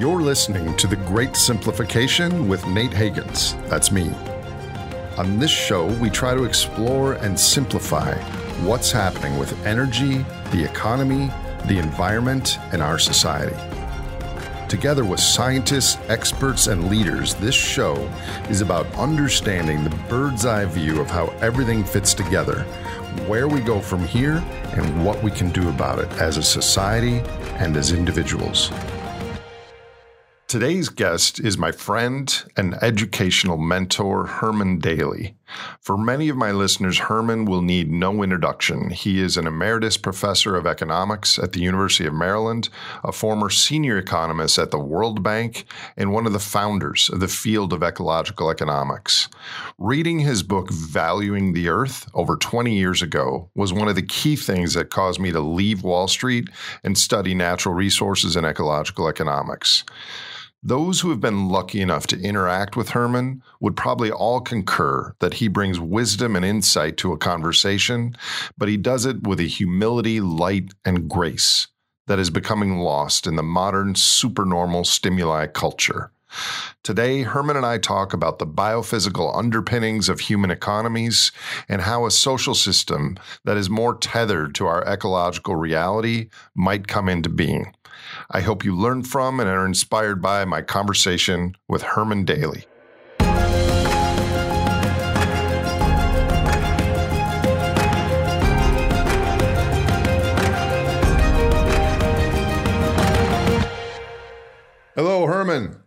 You're listening to The Great Simplification with Nate Hagens. That's me. On this show, we try to explore and simplify what's happening with energy, the economy, the environment, and our society. Together with scientists, experts, and leaders, this show is about understanding the bird's eye view of how everything fits together, where we go from here, and what we can do about it as a society and as individuals. Today's guest is my friend and educational mentor, Herman Daly. For many of my listeners, Herman will need no introduction. He is an emeritus professor of economics at the University of Maryland, a former senior economist at the World Bank, and one of the founders of the field of ecological economics. Reading his book, Valuing the Earth, over 20 years ago, was one of the key things that caused me to leave Wall Street and study natural resources and ecological economics. Those who have been lucky enough to interact with Herman would probably all concur that he brings wisdom and insight to a conversation, but he does it with a humility, light, and grace that is becoming lost in the modern supernormal stimuli culture. Today, Herman and I talk about the biophysical underpinnings of human economies and how a social system that is more tethered to our ecological reality might come into being. I hope you learn from and are inspired by my conversation with Herman Daly. Hello, Herman.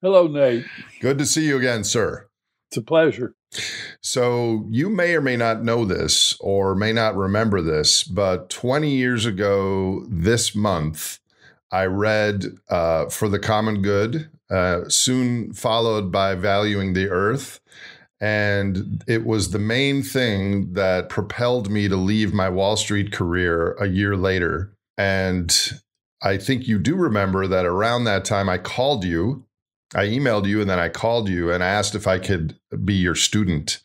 Hello, Nate. Good to see you again, sir. It's a pleasure. So, you may or may not know this or may not remember this, but 20 years ago this month, I read uh, For the Common Good, uh, soon followed by Valuing the Earth. And it was the main thing that propelled me to leave my Wall Street career a year later. And I think you do remember that around that time I called you, I emailed you, and then I called you and asked if I could be your student.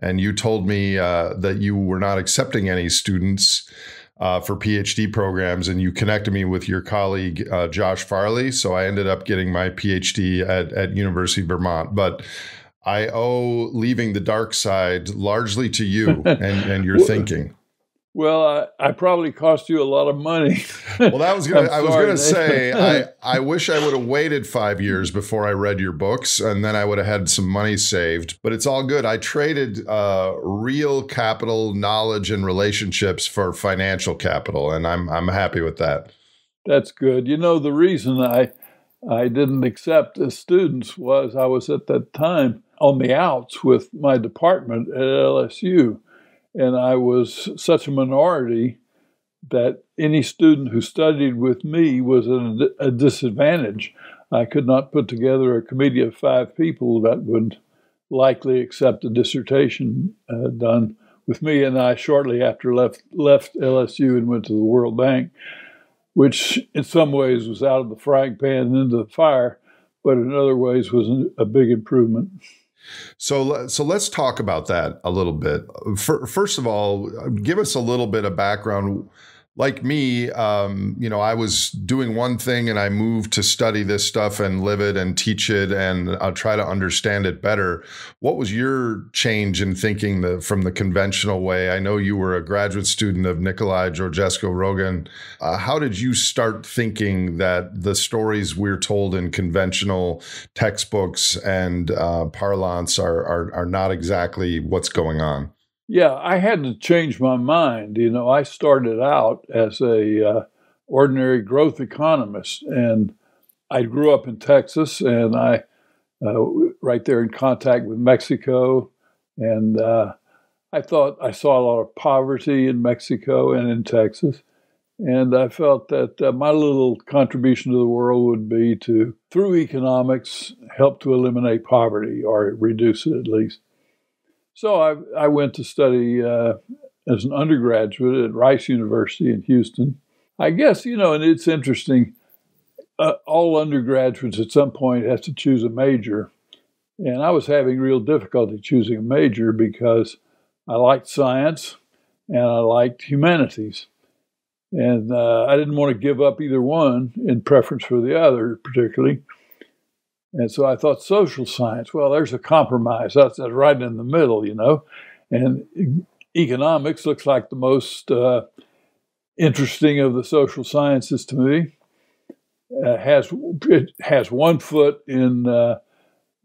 And you told me uh, that you were not accepting any students uh, for PhD programs, and you connected me with your colleague uh, Josh Farley. So I ended up getting my PhD at at University of Vermont, but. I owe leaving the dark side largely to you and, and your thinking. Well, I, I, probably cost you a lot of money. well, that was gonna. I was gonna say I, I wish I would have waited five years before I read your books, and then I would have had some money saved. But it's all good. I traded uh, real capital, knowledge, and relationships for financial capital, and I'm I'm happy with that. That's good. You know, the reason I I didn't accept as students was I was at that time on the outs with my department at LSU and I was such a minority that any student who studied with me was at a disadvantage. I could not put together a committee of five people that would likely accept a dissertation uh, done with me. And I shortly after left left LSU and went to the World Bank, which in some ways was out of the frying pan and into the fire, but in other ways was a big improvement. So, so let's talk about that a little bit. First of all, give us a little bit of background like me, um, you know, I was doing one thing and I moved to study this stuff and live it and teach it and I'll try to understand it better. What was your change in thinking the, from the conventional way? I know you were a graduate student of Nikolai Georgescu Roegen. Uh, how did you start thinking that the stories we're told in conventional textbooks and uh, parlance are, are, are not exactly what's going on? Yeah, I had to change my mind. You know, I started out as a uh, ordinary growth economist, and I grew up in Texas, and I uh, right there in contact with Mexico, and uh, I thought I saw a lot of poverty in Mexico and in Texas, and I felt that uh, my little contribution to the world would be to, through economics, help to eliminate poverty or reduce it at least. So I, I went to study uh, as an undergraduate at Rice University in Houston. I guess, you know, and it's interesting, uh, all undergraduates at some point have to choose a major. And I was having real difficulty choosing a major because I liked science and I liked humanities. And uh, I didn't want to give up either one in preference for the other, particularly. And so I thought social science, well, there's a compromise. That's, that's right in the middle, you know. And economics looks like the most uh, interesting of the social sciences to me. Uh, has it has one foot in uh,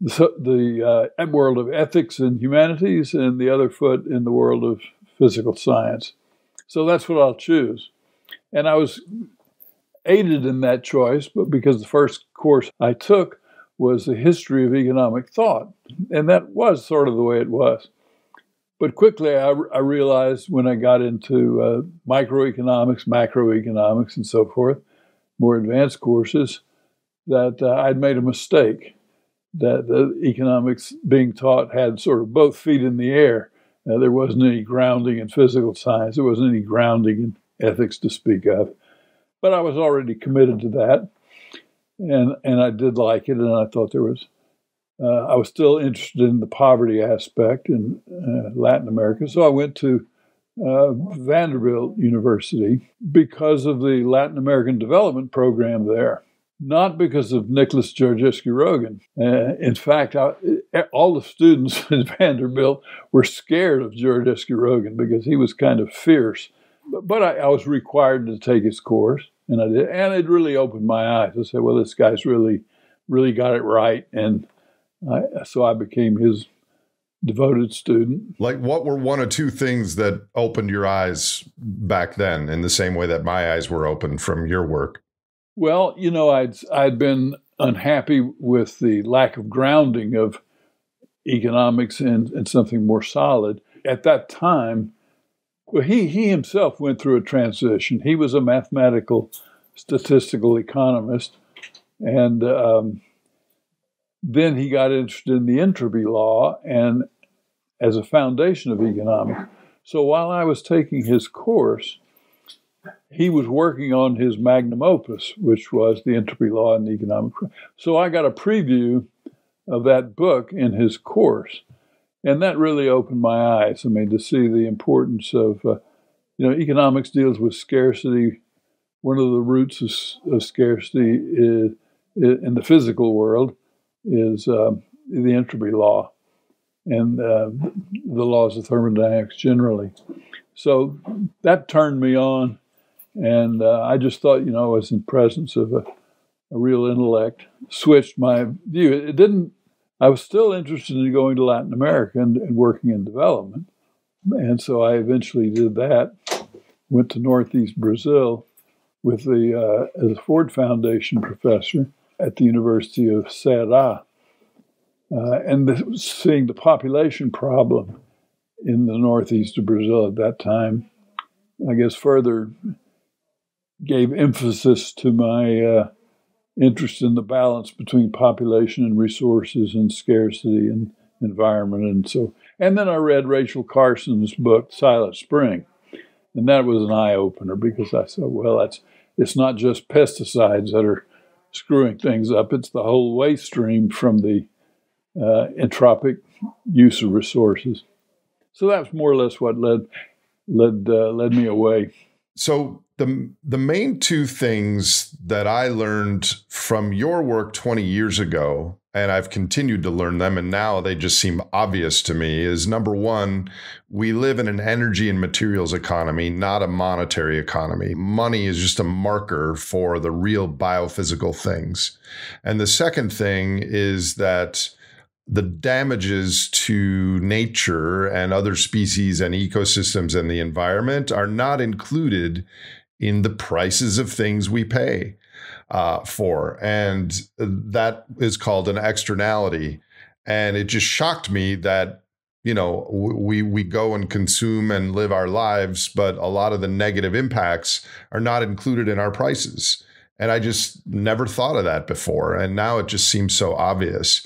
the, the uh, world of ethics and humanities, and the other foot in the world of physical science. So that's what I'll choose. And I was aided in that choice, but because the first course I took was the history of economic thought, and that was sort of the way it was. But quickly, I, I realized when I got into uh, microeconomics, macroeconomics, and so forth, more advanced courses, that uh, I'd made a mistake. That the economics being taught had sort of both feet in the air. There wasn't any grounding in physical science. There wasn't any grounding in ethics to speak of. But I was already committed to that, and and I did like it, and I thought there was uh, I was still interested in the poverty aspect in uh, Latin America, so I went to uh, Vanderbilt University because of the Latin American Development Program there, not because of Nicholas Georgescu Roegen. Uh, in fact, I, all the students at Vanderbilt were scared of Georgescu Roegen because he was kind of fierce. But, but I, I was required to take his course, and I did, and it really opened my eyes. I said, "Well, this guy's really, really got it right," and I, so I became his devoted student. Like, what were one or two things that opened your eyes back then, in the same way that my eyes were opened from your work? Well, you know, I'd I'd been unhappy with the lack of grounding of economics in, in something more solid. At that time, well, he he himself went through a transition. He was a mathematical, statistical economist, and um, then he got interested in the entropy law and as a foundation of economics. So while I was taking his course, he was working on his magnum opus, which was the entropy law and the economic. So I got a preview of that book in his course, and that really opened my eyes. I mean, to see the importance of, uh, you know, economics deals with scarcity. One of the roots of, of scarcity is, in the physical world is uh, the entropy law and uh, the laws of thermodynamics generally. So that turned me on, and uh, I just thought, you know, I was in presence of a, a real intellect. Switched my view. It didn't. I was still interested in going to Latin America and, and working in development, and so I eventually did that. Went to Northeast Brazil with the uh, Ford Foundation professor at the University of Ceará. Uh, and the, seeing the population problem in the northeast of Brazil at that time, I guess further gave emphasis to my uh, interest in the balance between population and resources and scarcity and environment. And so, and then I read Rachel Carson's book, Silent Spring. And that was an eye opener because I said, well, that's, it's not just pesticides that are screwing things up. It's the whole waste stream from the uh, entropic use of resources. So that's more or less what led led uh, led me away. So the the main two things that I learned from your work 20 years ago and I've continued to learn them and now they just seem obvious to me is number 1 we live in an energy and materials economy not a monetary economy. Money is just a marker for the real biophysical things. And the second thing is that the damages to nature and other species and ecosystems and the environment are not included in the prices of things we pay uh, for. And that is called an externality. And it just shocked me that, you know, we, we go and consume and live our lives, but a lot of the negative impacts are not included in our prices. And I just never thought of that before. And now it just seems so obvious.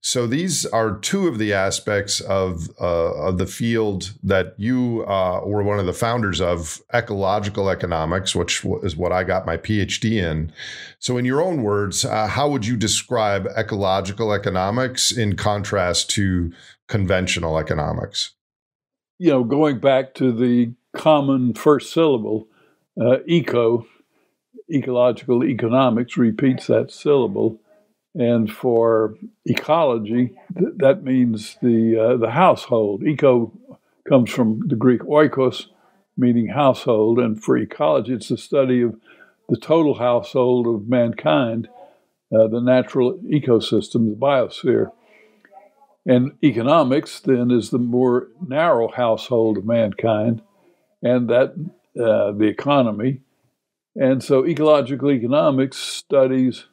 So these are two of the aspects of, uh, of the field that you uh, were one of the founders of, ecological economics, which is what I got my PhD in. So, in your own words, uh, how would you describe ecological economics in contrast to conventional economics? You know, going back to the common first syllable, uh, eco, ecological economics repeats that syllable. And for ecology, th- that means the, uh, the household. Eco comes from the Greek oikos, meaning household. And for ecology, it's the study of the total household of mankind, uh, the natural ecosystem, the biosphere. And economics, then, is the more narrow household of mankind, and that uh, the economy. And so, ecological economics studies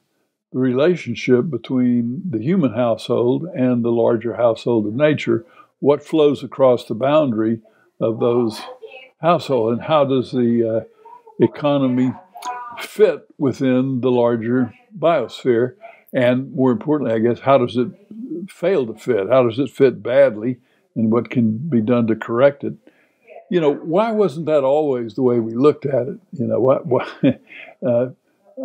the relationship between the human household and the larger household of nature, what flows across the boundary of those households, and how does the uh, economy fit within the larger biosphere? And more importantly, I guess, how does it fail to fit? How does it fit badly? And what can be done to correct it? You know, why wasn't that always the way we looked at it? You know, what, uh,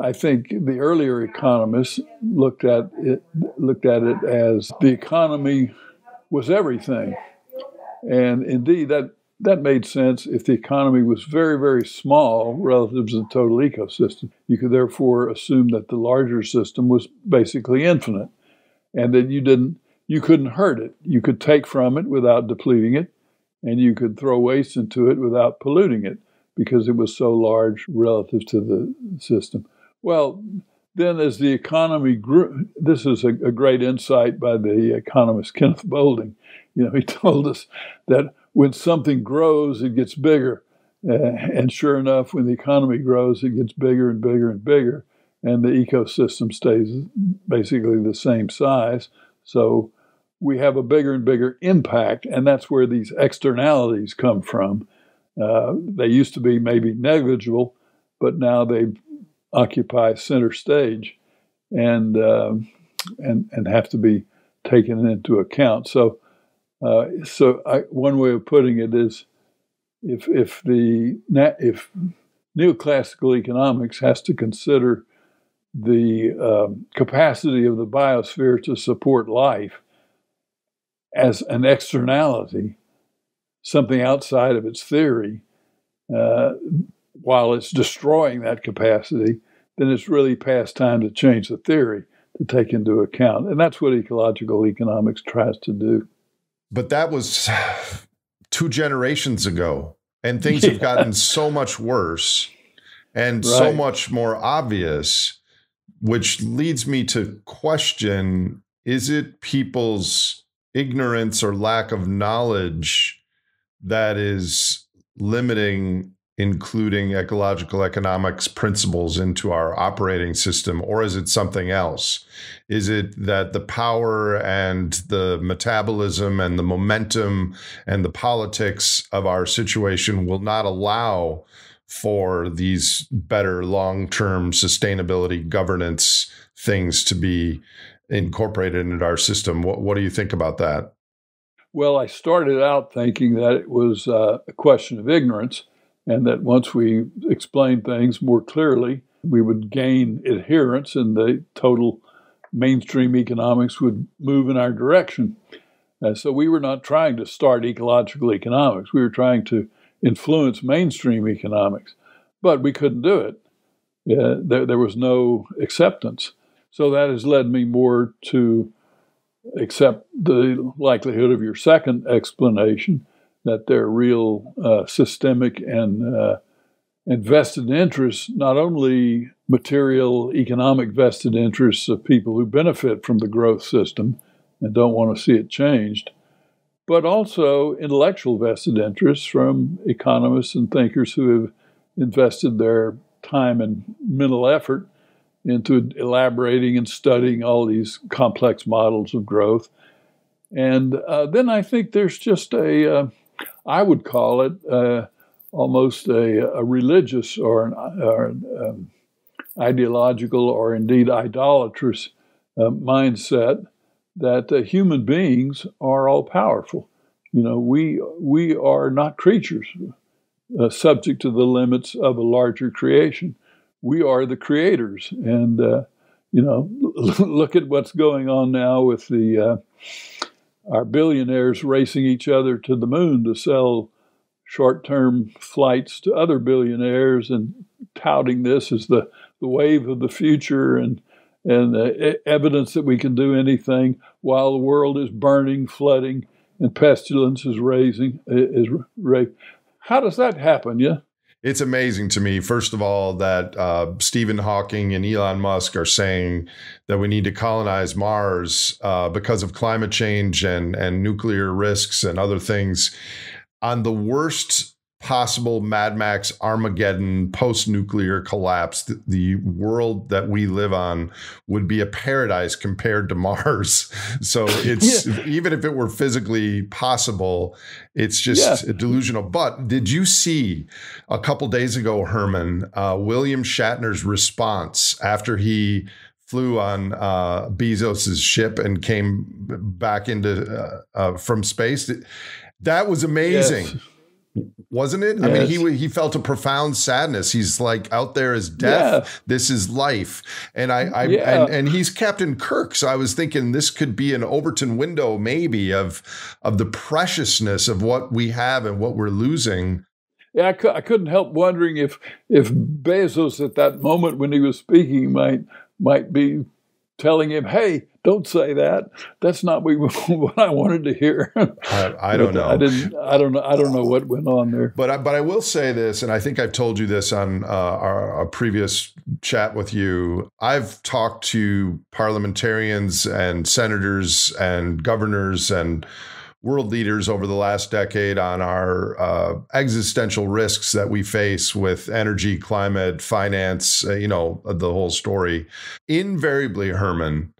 I think the earlier economists looked at it looked at it as the economy was everything, and indeed that that made sense if the economy was very very small relative to the total ecosystem. You could therefore assume that the larger system was basically infinite, and that you didn't you couldn't hurt it. You could take from it without depleting it, and you could throw waste into it without polluting it because it was so large relative to the system. Well, then as the economy grew, this is a, a, great insight by the economist Kenneth Boulding. You know, he told us that when something grows, it gets bigger. Uh, and sure enough, when the economy grows, it gets bigger and bigger and bigger. And the ecosystem stays basically the same size. So we have a bigger and bigger impact. And that's where these externalities come from. Uh, they used to be maybe negligible, but now they occupy center stage and uh, and and have to be taken into account. So, uh, so I, one way of putting it is, if if the if neoclassical economics has to consider the um, capacity of the biosphere to support life as an externality, something outside of its theory, uh, while it's destroying that capacity, then it's really past time to change the theory to take into account. And that's what ecological economics tries to do. But that was two generations ago, and things yeah. have gotten so much worse and right. so much more obvious, which leads me to question is it people's ignorance or lack of knowledge that is limiting including ecological economics principles into our operating system, or is it something else? Is it that the power and the metabolism and the momentum and the politics of our situation will not allow for these better long term sustainability governance things to be incorporated into our system? What, what do you think about that? Well, I started out thinking that it was uh, a question of ignorance and that once we explained things more clearly, we would gain adherence and the total mainstream economics would move in our direction. Uh, so we were not trying to start ecological economics. We were trying to influence mainstream economics, but we couldn't do it. Uh, there, there was no acceptance. So that has led me more to accept the likelihood of your second explanation that there are real uh, systemic and uh, and vested interests, not only material economic vested interests of people who benefit from the growth system and don't want to see it changed, but also intellectual vested interests from economists and thinkers who have invested their time and mental effort into elaborating and studying all these complex models of growth. And uh, then I think there's just a uh, I would call it uh, almost a, a, religious or an, or an um, ideological or indeed idolatrous uh, mindset that uh, human beings are all powerful. You know, we we are not creatures uh, subject to the limits of a larger creation. We are the creators, and uh, you know, look at what's going on now with the uh, our billionaires racing each other to the moon to sell short term flights to other billionaires and touting this as the, the wave of the future and and evidence that we can do anything while the world is burning, flooding, and pestilence is raising is raising. How does that happen? Yeah. It's amazing to me, first of all, that uh, Stephen Hawking and Elon Musk are saying that we need to colonize Mars uh, because of climate change and, and nuclear risks and other things. On the worst possible Mad Max Armageddon post nuclear collapse, the, the, world that we live on would be a paradise compared to Mars. So it's yeah. even if it were physically possible, it's just yeah. delusional. But did you see a couple days ago, Herman, uh, William Shatner's response after he flew on uh, Bezos's ship and came back into uh, uh from space? That was amazing. Yes wasn't it? Yes. I mean, he he felt a profound sadness. He's like out there is death. Yeah. This is life, and I, I yeah. and, and he's Captain Kirk. So I was thinking this could be an Overton window, maybe of of the preciousness of what we have and what we're losing. Yeah, I, cu- I couldn't help wondering if if Bezos at that moment when he was speaking might might be telling him, "Hey, don't say that. That's not what I wanted to hear." I, I don't know. I didn't. I don't know. I don't know what went on there. But I, but I will say this, and I think I've told you this on uh, our, our previous chat with you. I've talked to parliamentarians and senators and governors and world leaders over the last decade on our uh, existential risks that we face with energy, climate, finance, uh, you know, the whole story. Invariably, Herman,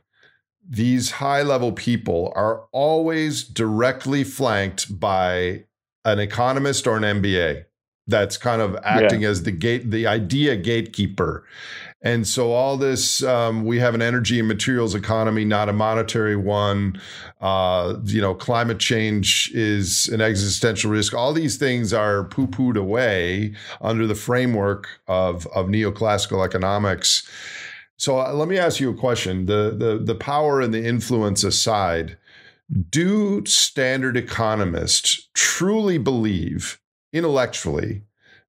these high level people are always directly flanked by an economist or an MBA that's kind of acting yeah. as the gate, the idea gatekeeper. And so all this, um, we have an energy and materials economy, not a monetary one. Uh, you know, climate change is an existential risk. All these things are poo-pooed away under the framework of of neoclassical economics. So uh, let me ask you a question: the the the power and the influence aside, do standard economists truly believe intellectually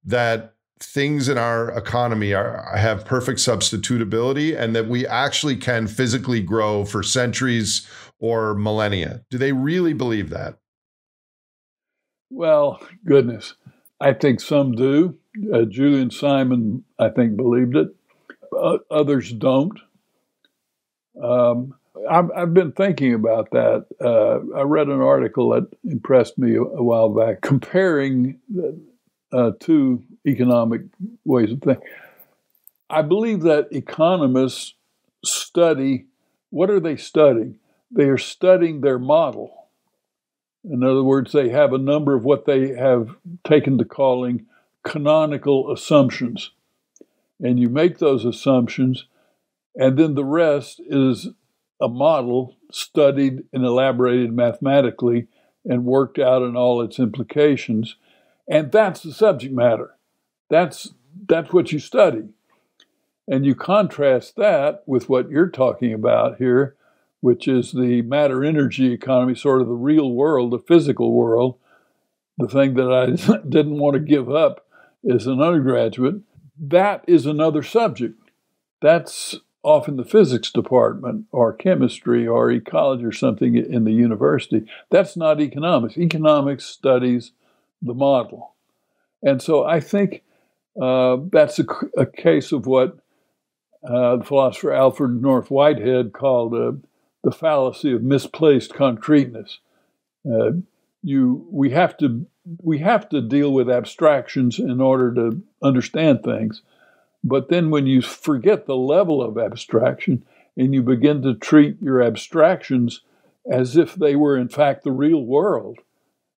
that things in our economy are, have perfect substitutability and that we actually can physically grow for centuries or millennia. Do they really believe that? Well, goodness. I think some do. Uh, Julian Simon, I think, believed it. Uh, others don't. Um, I've, I've, been thinking about that. Uh, I read an article that impressed me a, while back comparing uh, two economic ways of thinking. I believe that economists study what are they studying? They are studying their model. In other words, they have a number of what they have taken to calling canonical assumptions. And you make those assumptions, and then the rest is a model studied and elaborated mathematically and worked out in all its implications. And that's the subject matter. That's that's what you study. And you contrast that with what you're talking about here, which is the matter energy economy, sort of the real world, the physical world, the thing that I didn't want to give up as an undergraduate. That is another subject. That's off in the physics department or chemistry or ecology or something in the university. That's not economics. Economics studies the model. And so I think uh, that's a, a, case of what uh, the philosopher Alfred North Whitehead called uh, the fallacy of misplaced concreteness. You, we have to we have to deal with abstractions in order to understand things, but then when you forget the level of abstraction and you begin to treat your abstractions as if they were in fact the real world,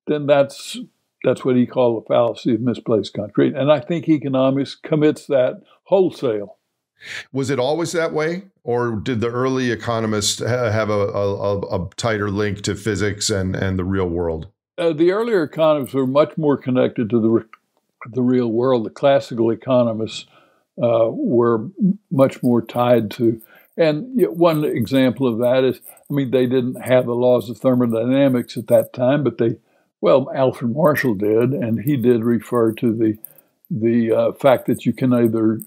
then that's that's what he called the fallacy of misplaced concrete. And I think economics commits that wholesale. Was it always that way, or did the early economists have a, a, a tighter link to physics and, and the real world? Uh, the earlier economists were much more connected to the the real world. The classical economists uh, were much more tied to. And one example of that is, I mean, they didn't have the laws of thermodynamics at that time, but they Well, Alfred Marshall did, and he did refer to the the uh, fact that you can either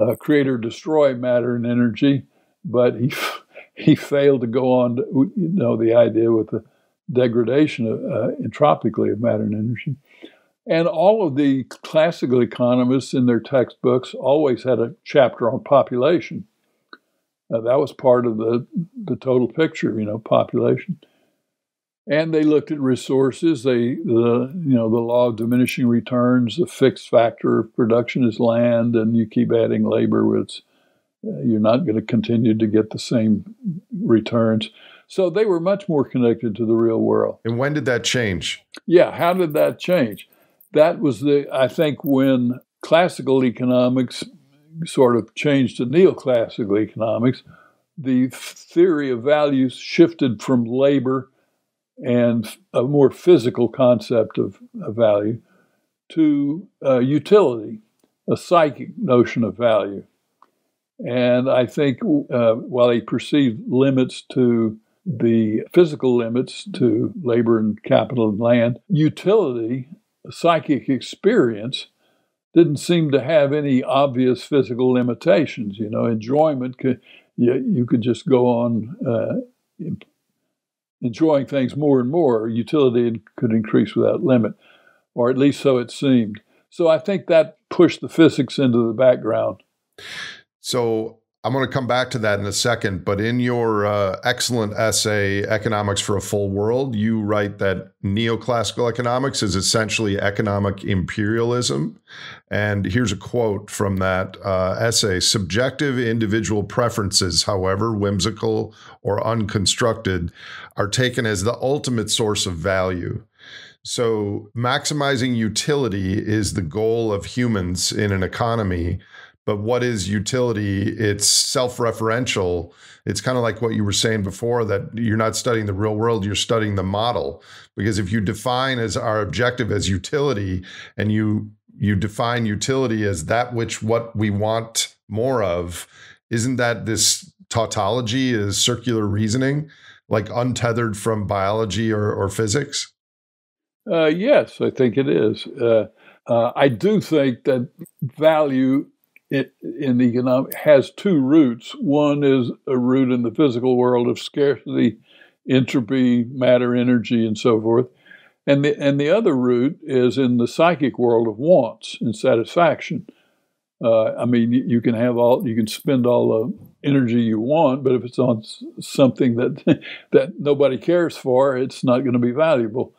uh, create or destroy matter and energy, but he he failed to go on to, you know the idea with the degradation of, uh, entropically of matter and energy. And all of the classical economists in their textbooks always had a chapter on population. Uh, that was part of the, the total picture, you know, population. And they looked at resources. They, the, you know, the law of diminishing returns. The fixed factor of production is land, and you keep adding labor. It's uh, you're not going to continue to get the same returns. So they were much more connected to the real world. And when did that change? Yeah, how did that change? That was the I think when classical economics sort of changed to neoclassical economics, the theory of values shifted from labor and a more physical concept of, of value to uh, utility, a psychic notion of value. And I think uh, while he perceived limits to the physical limits to labor and capital and land, utility, psychic experience, didn't seem to have any obvious physical limitations. You know, enjoyment could you, you could just go on uh, enjoying things more and more. Utility could increase without limit, or at least so it seemed. So I think that pushed the physics into the background. So I'm going to come back to that in a second, but in your uh, excellent essay, Economics for a Full World, you write that neoclassical economics is essentially economic imperialism. And here's a quote from that uh, essay Subjective individual preferences, however whimsical or unconstructed, are taken as the ultimate source of value. So, maximizing utility is the goal of humans in an economy but what is utility? It's self referential. It's kind of like what you were saying before that you're not studying the real world, you're studying the model. Because if you define as our objective as utility and you you define utility as that which what we want more of, isn't that this tautology is circular reasoning, like untethered from biology or, or physics? Uh, yes, I think it is. Uh, uh, I do think that value it, in economic has two roots. One is a root in the physical world of scarcity, entropy, matter, energy, and so forth. And the, and the other root is in the psychic world of wants and satisfaction. Uh, I mean, you, can have all, you can spend all the energy you want, but if it's on something that that nobody cares for, it's not going to be valuable.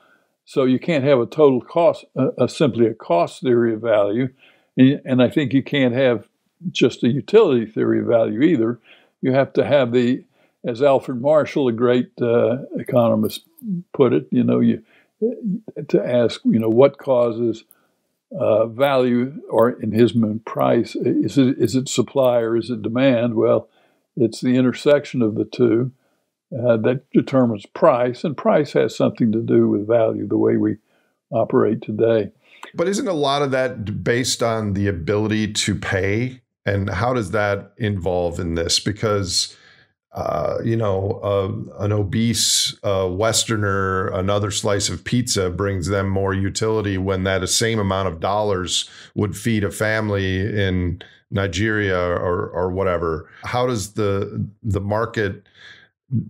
So you can't have a total cost, uh, simply a cost theory of value and I think you can't have just a utility theory of value either. You have to have the, as Alfred Marshall, a great uh, economist, put it, you know, you to ask, you know, what causes uh, value, or in his mind, price. Is it is it supply or is it demand? Well, it's the intersection of the two uh, that determines price, and price has something to do with value, the way we operate today. But isn't a lot of that based on the ability to pay? And how does that involve in this? Because uh, you know, uh, an obese uh, Westerner, another slice of pizza brings them more utility when that same amount of dollars would feed a family in Nigeria or or whatever. How does the the market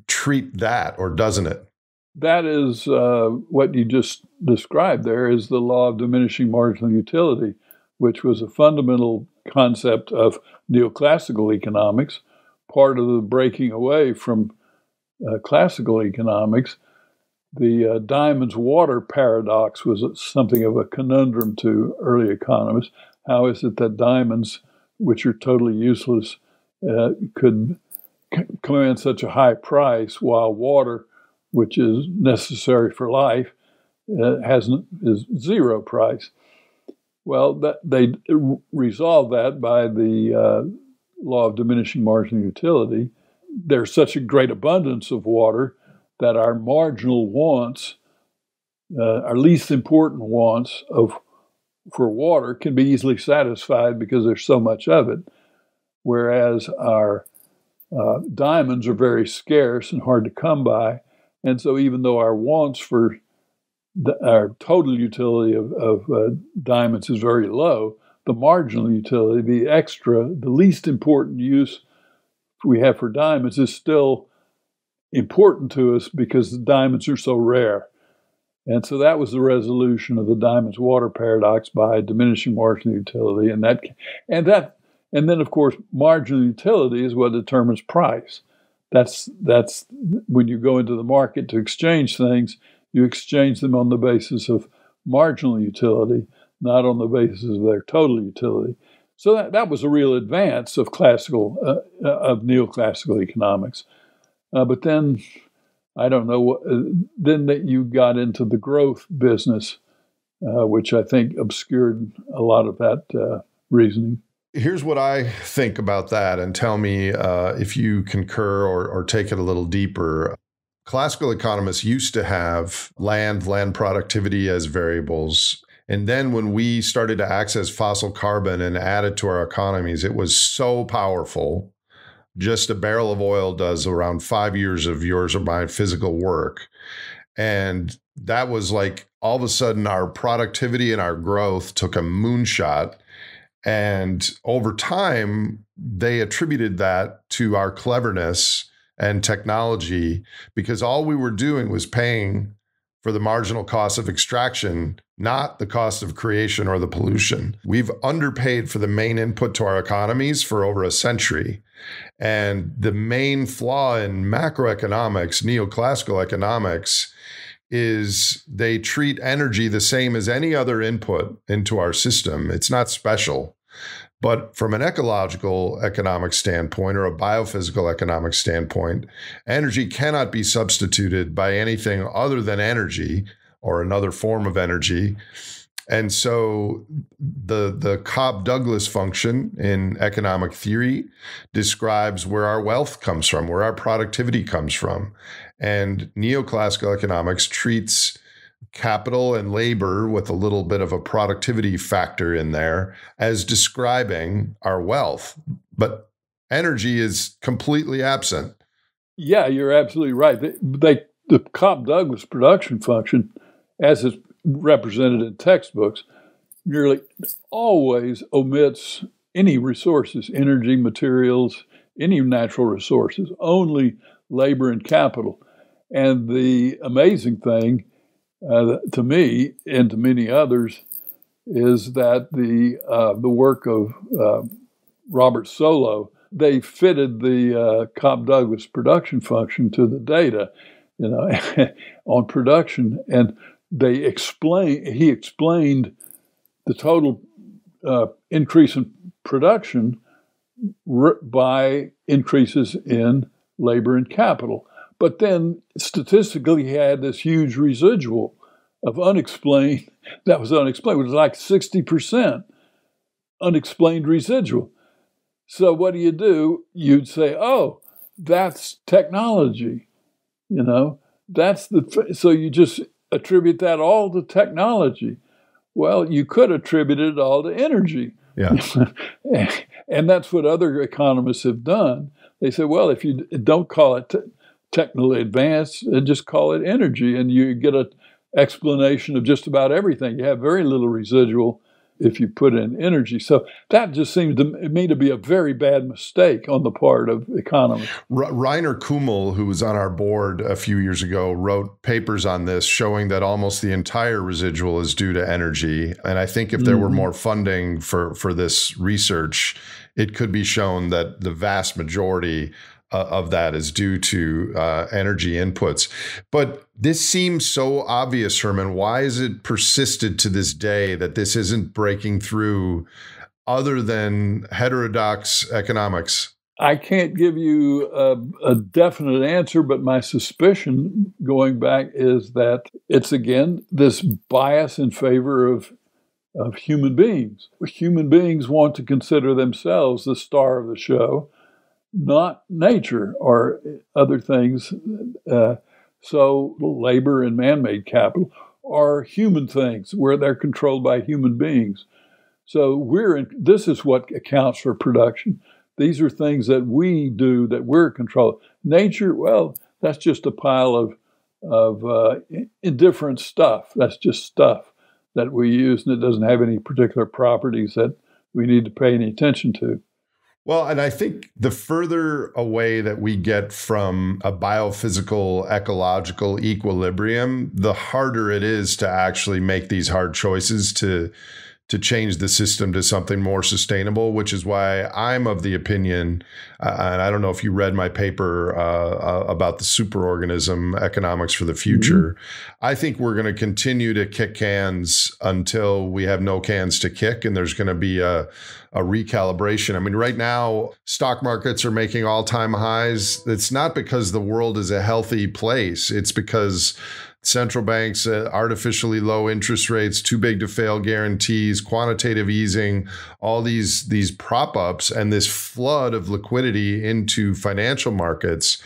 treat that, or doesn't it? That is uh, what you just described there is the law of diminishing marginal utility, which was a fundamental concept of neoclassical economics, part of the breaking away from uh, classical economics. The uh, diamonds water paradox was something of a conundrum to early economists. How is it that diamonds, which are totally useless, uh, could command such a high price while water, which is necessary for life, uh, has is zero price. Well, that they resolve that by the uh, law of diminishing marginal utility. There's such a great abundance of water that our marginal wants, uh, our least important wants of for water, can be easily satisfied because there's so much of it. Whereas our uh, diamonds are very scarce and hard to come by, and so, even though our wants for the, our total utility of, of uh, diamonds is very low. The marginal utility, the extra, the least important use we have for diamonds is still important to us because the diamonds are so rare. And so that was the resolution of the diamonds water paradox by diminishing marginal utility. And that and that and then of course marginal utility is what determines price. That's that's when you go into the market to exchange things, you exchange them on the basis of marginal utility, not on the basis of their total utility. So that, that was a real advance of classical uh, uh of neoclassical economics. Uh, but then I don't know uh, then that you got into the growth business, uh, which I think obscured a lot of that reasoning. Here's what I think about that, and tell me uh, if you concur or, or take it a little deeper. Classical economists used to have land, land productivity as variables. And then when we started to access fossil carbon and add it to our economies, it was so powerful just a barrel of oil does around five years of yours or my physical work. And that was like all of a sudden our productivity and our growth took a moonshot. And over time, they attributed that to our cleverness and technology because all we were doing was paying for the marginal cost of extraction, not the cost of creation or the pollution. We've underpaid for the main input to our economies for over a century. And the main flaw in macroeconomics, neoclassical economics, is they treat energy the same as any other input into our system. It's not special. But from an ecological economic standpoint or a biophysical economic standpoint, energy cannot be substituted by anything other than energy or another form of energy. And so the the Cobb Douglas function in economic theory describes where our wealth comes from, where our productivity comes from. And neoclassical economics treats capital and labor with a little bit of a productivity factor in there as describing our wealth. But energy is completely absent. Yeah, you're absolutely right. They, they the Cobb Douglas production function, as it's represented in textbooks, nearly always omits any resources, energy, materials, any natural resources, only labor and capital. And the amazing thing uh, to me and to many others is that the uh, the work of uh, Robert Solow they fitted the uh, Cobb Douglas production function to the data, you know, on production, and they explain he explained the total uh, increase in production by increases in labor and capital. But then statistically, he had this huge residual of unexplained, that was unexplained, it was like 60% unexplained residual. So what do you do? You'd say, oh, that's technology, you know, that's the, so you just attribute that all to technology. Well, you could attribute it all to energy. Yeah. and that's what other economists have done. They say, well, if you don't call it technically advanced, just call it energy, and you get an explanation of just about everything. You have very little residual if you put in energy. So that just seems to me to be a very bad mistake on the part of economists. R- Reiner Kümmel, who was on our board a few years ago, wrote papers on this showing that almost the entire residual is due to energy. And I think if there mm-hmm. were more funding for, for this research, it could be shown that the vast majority uh, of that is due to uh, energy inputs. But this seems so obvious, Herman. Why is it persisted to this day that this isn't breaking through other than heterodox economics? I can't give you a, a, definite answer, but my suspicion going back is that it's again this bias in favor of of human beings. Human beings want to consider themselves the star of the show, not nature or other things. Uh, so labor and man-made capital are human things where they're controlled by human beings. So we're in, this is what accounts for production. These are things that we do that we're controlling. Nature, well, that's just a pile of of uh, indifferent stuff. That's just stuff that we use, and it doesn't have any particular properties that we need to pay any attention to. Well, and I think the further away that we get from a biophysical ecological equilibrium, the harder it is to actually make these hard choices to to change the system to something more sustainable, which is why I'm of the opinion, uh, and I don't know if you read my paper uh, uh, about the superorganism economics for the future. Mm-hmm. I think we're going to continue to kick cans until we have no cans to kick, and there's going to be a a recalibration. I mean, right now, stock markets are making all time highs. It's not because the world is a healthy place, it's because central banks, uh, artificially low interest rates, too big to fail guarantees, quantitative easing, all these these prop ups, and this flood of liquidity into financial markets.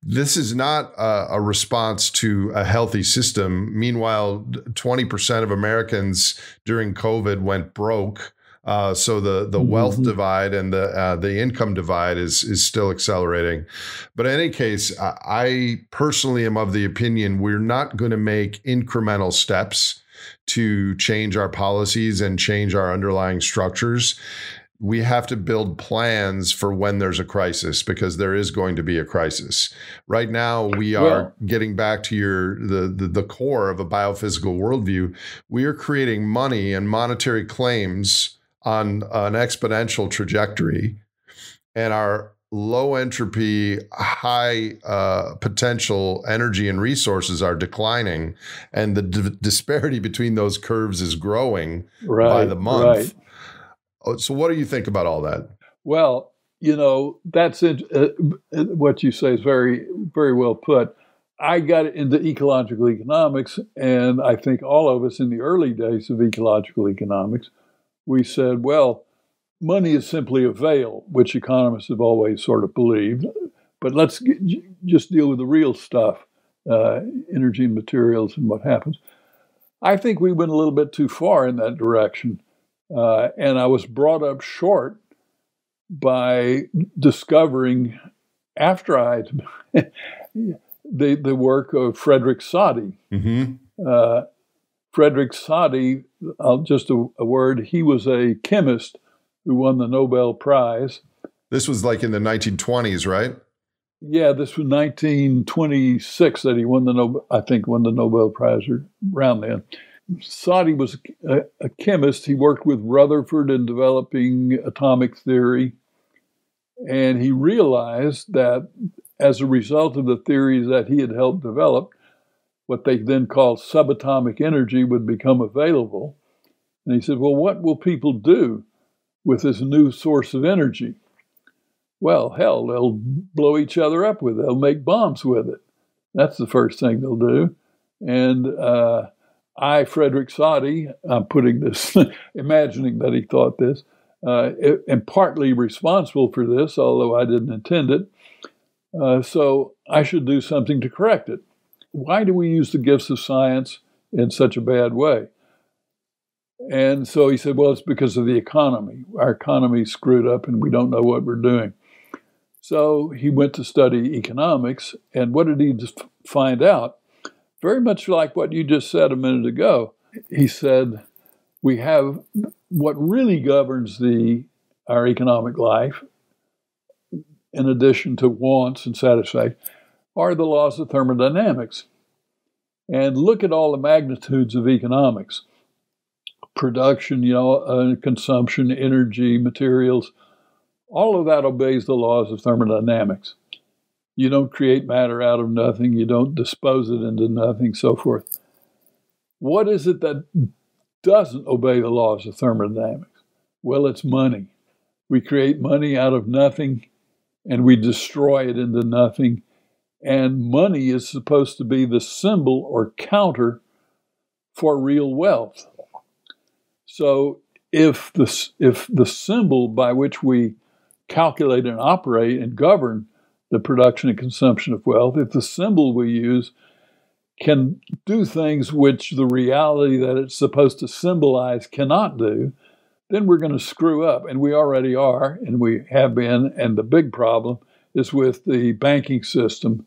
This is not a, a response to a healthy system. Meanwhile, 20% of Americans during COVID went broke. Uh, so the the mm-hmm. wealth divide and the uh, the income divide is is still accelerating. But in any case, I personally am of the opinion we're not going to make incremental steps to change our policies and change our underlying structures. We have to build plans for when there's a crisis because there is going to be a crisis. Right now, we are getting back to your the, the the core of a biophysical worldview. We are creating money and monetary claims on an exponential trajectory, and our low entropy, high uh, potential energy and resources are declining, and the d- disparity between those curves is growing right, by the month. Right. Oh, so, what do you think about all that? Well, you know, that's it. Uh, what you say is very, very well put. I got into ecological economics, and I think all of us in the early days of ecological economics we said, well, money is simply a veil, which economists have always sort of believed. But let's get, just deal with the real stuff, uh, energy and materials and what happens. I think we went a little bit too far in that direction. Uh, and I was brought up short by discovering, after I the, the work of Frederick Soddy. Mm-hmm. Uh, Frederick Soddy, uh, just a, a word, he was a chemist who won the Nobel Prize. This was like in the 1920s, right? Yeah, this was 1926 that he won the Nobel, I think, won the Nobel Prize around then. Soddy was a, a, chemist. He worked with Rutherford in developing atomic theory. And he realized that as a result of the theories that he had helped develop, what they then called subatomic energy would become available. And he said, Well, what will people do with this new source of energy? Well, hell, they'll blow each other up with it. They'll make bombs with it. That's the first thing they'll do. And uh, I, Frederick Soddy, I'm putting this, imagining that he thought this, uh, am partly responsible for this, although I didn't intend it. Uh, so I should do something to correct it why do we use the gifts of science in such a bad way? And so he said, well, it's because of the economy. Our economy screwed up and we don't know what we're doing. So he went to study economics. And what did he find out? Very much like what you just said a minute ago. He said, we have what really governs the our economic life, in addition to wants and satisfaction, are the laws of thermodynamics. And look at all the magnitudes of economics production, you know, uh, consumption, energy, materials. All of that obeys the laws of thermodynamics. You don't create matter out of nothing, you don't dispose it into nothing, so forth. What is it that doesn't obey the laws of thermodynamics? Well, it's money. We create money out of nothing and we destroy it into nothing and money is supposed to be the symbol or counter for real wealth. So if the, if the symbol by which we calculate and operate and govern the production and consumption of wealth, if the symbol we use can do things which the reality that it's supposed to symbolize cannot do, then we're going to screw up. And we already are, and we have been. And the big problem is with the banking system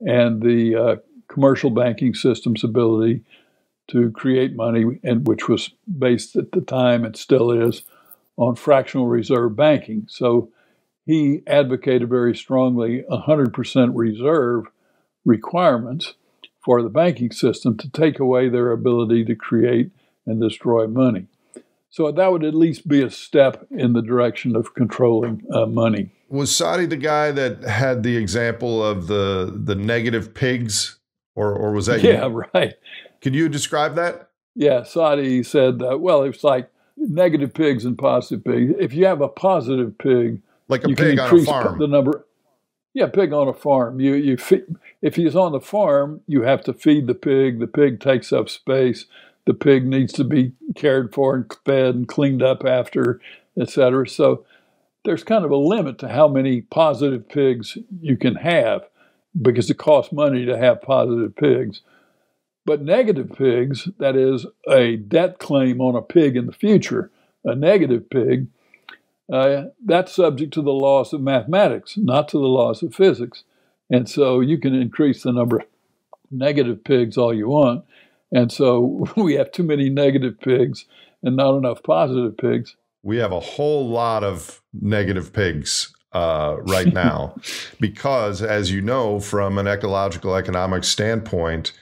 and the uh, commercial banking system's ability to create money, and which was based at the time and still is on fractional reserve banking. So he advocated very strongly 100% reserve requirements for the banking system to take away their ability to create and destroy money. So that would at least be a step in the direction of controlling uh, money. Was Soddy the guy that had the example of the the negative pigs, or or was that? Yeah, you? right. Could you describe that? Yeah, Soddy said, uh, well, it's like negative pigs and positive pigs. If you have a positive pig, like a pig on a farm, the number. Yeah, pig on a farm. You you feed, if he's on the farm, you have to feed the pig. The pig takes up space. The pig needs to be cared for and fed and cleaned up after, etc. So there's kind of a limit to how many positive pigs you can have because it costs money to have positive pigs. But negative pigs, that is a debt claim on a pig in the future, a negative pig, uh, that's subject to the laws of mathematics, not to the laws of physics. And so you can increase the number of negative pigs all you want. And so we have too many negative pigs and not enough positive pigs. We have a whole lot of negative pigs uh, right now because, as you know, from an ecological economic standpoint,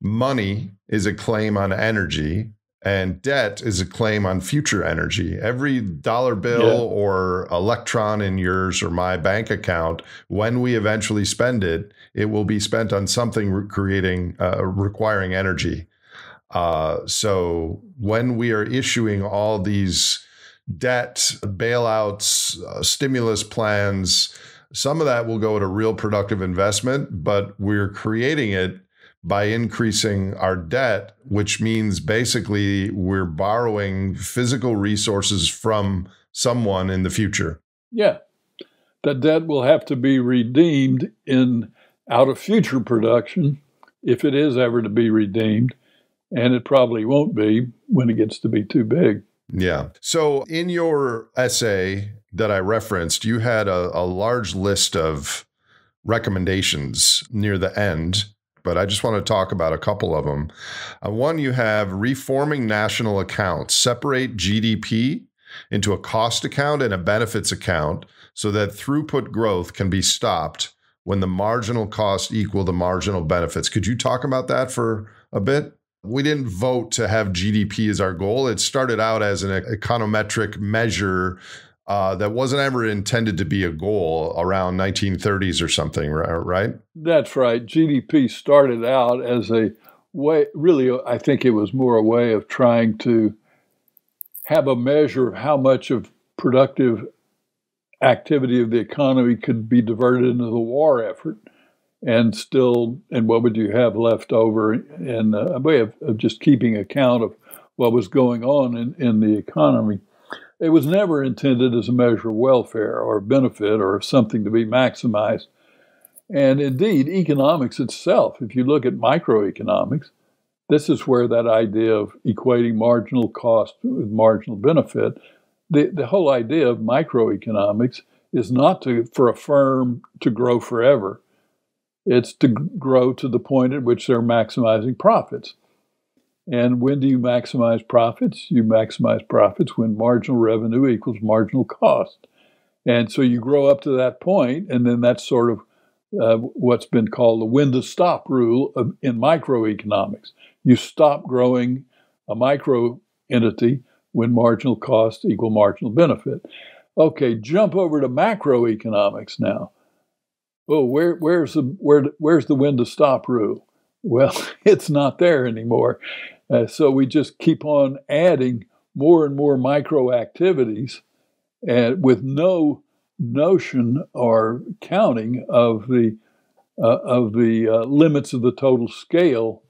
money is a claim on energy and debt is a claim on future energy. Every dollar bill yeah. or electron in yours or my bank account, when we eventually spend it, it will be spent on something re- creating, uh, requiring energy. Uh, so when we are issuing all these debt bailouts, uh, stimulus plans, some of that will go to real productive investment, but we're creating it by increasing our debt, which means basically we're borrowing physical resources from someone in the future. Yeah. That debt will have to be redeemed in out of future production if it is ever to be redeemed, and it probably won't be when it gets to be too big. Yeah. So in your essay that I referenced, you had a, a large list of recommendations near the end but I just want to talk about a couple of them. Uh, one, you have reforming national accounts, separate GDP into a cost account and a benefits account so that throughput growth can be stopped when the marginal cost equal the marginal benefits. Could you talk about that for a bit? We didn't vote to have GDP as our goal. It started out as an econometric measure uh, that wasn't ever intended to be a goal around 1930s or something, right? That's right. GDP started out as a way, really, I think it was more a way of trying to have a measure of how much of productive activity of the economy could be diverted into the war effort and still and what would you have left over in a way of, of just keeping account of what was going on in, in the economy it was never intended as a measure of welfare or benefit or something to be maximized. And indeed, economics itself, if you look at microeconomics, this is where that idea of equating marginal cost with marginal benefit, the, the whole idea of microeconomics is not to for a firm to grow forever. It's to grow to the point at which they're maximizing profits. And when do you maximize profits? You maximize profits when marginal revenue equals marginal cost. And so you grow up to that point, and then that's sort of uh, what's been called the when to stop rule of, in microeconomics. You stop growing a micro entity when marginal cost equal marginal benefit. Okay, jump over to macroeconomics now. Oh, where, where's the where, where's the when to stop rule? Well, it's not there anymore. Uh, so we just keep on adding more and more micro activities and with no notion or counting of the uh, of the uh, limits of the total scale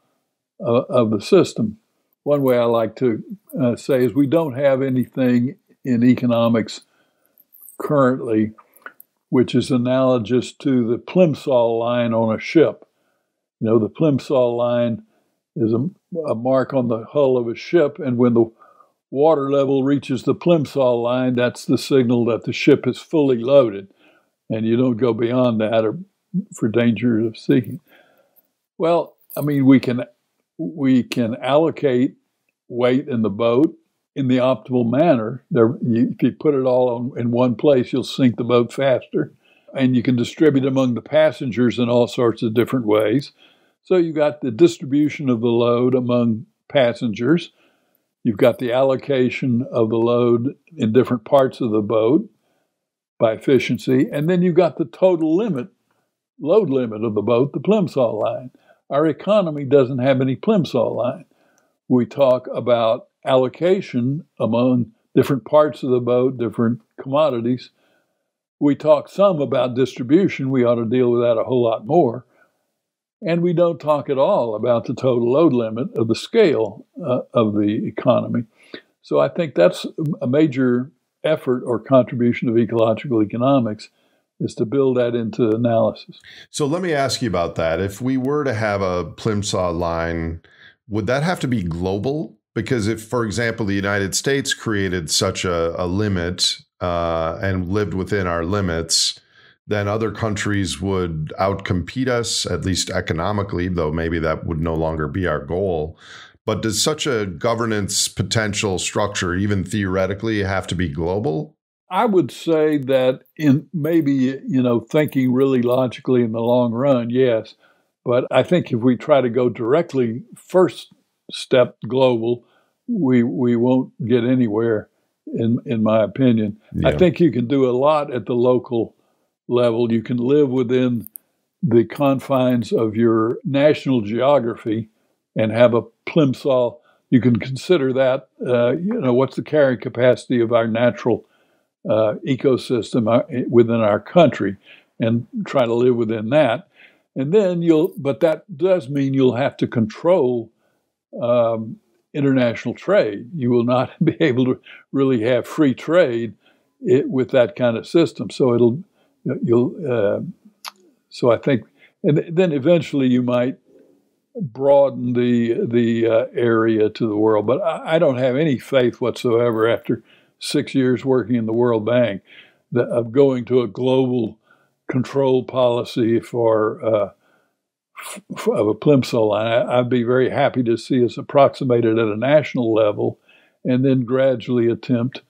uh, of the system. One way I like to uh, say is we don't have anything in economics currently which is analogous to the Plimsoll line on a ship. You know, the Plimsoll line is a, a mark on the hull of a ship, and when the water level reaches the plimsoll line, that's the signal that the ship is fully loaded, and you don't go beyond that or for danger of sinking. Well, I mean, we can we can allocate weight in the boat in the optimal manner. There, you, if you put it all on, in one place, you'll sink the boat faster, and you can distribute among the passengers in all sorts of different ways. So you've got the distribution of the load among passengers. You've got the allocation of the load in different parts of the boat by efficiency, and then you've got the total limit, load limit of the boat, the Plimsoll line. Our economy doesn't have any Plimsoll line. We talk about allocation among different parts of the boat, different commodities. We talk some about distribution. We ought to deal with that a whole lot more. And we don't talk at all about the total load limit of the scale uh, of the economy. So I think that's a major effort or contribution of ecological economics is to build that into analysis. So let me ask you about that. If we were to have a Plimsoll line, would that have to be global? Because if, for example, the United States created such a, a limit uh, and lived within our limits, then other countries would outcompete us, at least economically, though maybe that would no longer be our goal. But does such a governance potential structure, even theoretically, have to be global? I would say that in maybe, you know, thinking really logically in the long run, yes. But I think if we try to go directly first step global, we we won't get anywhere in in my opinion. Yeah. I think you can do a lot at the local level. You can live within the confines of your national geography and have a plimsoll. You can consider that, uh, you know, what's the carrying capacity of our natural uh, ecosystem uh, within our country and try to live within that. And then you'll, but that does mean you'll have to control um, international trade. You will not be able to really have free trade it, with that kind of system. So it'll, you'll, uh, so I think, and then eventually you might broaden the the uh, area to the world. But I, I, don't have any faith whatsoever after six years working in the World Bank that, of going to a global control policy for uh, of a plimsoll line. I'd be very happy to see us approximated at a national level, and then gradually attempt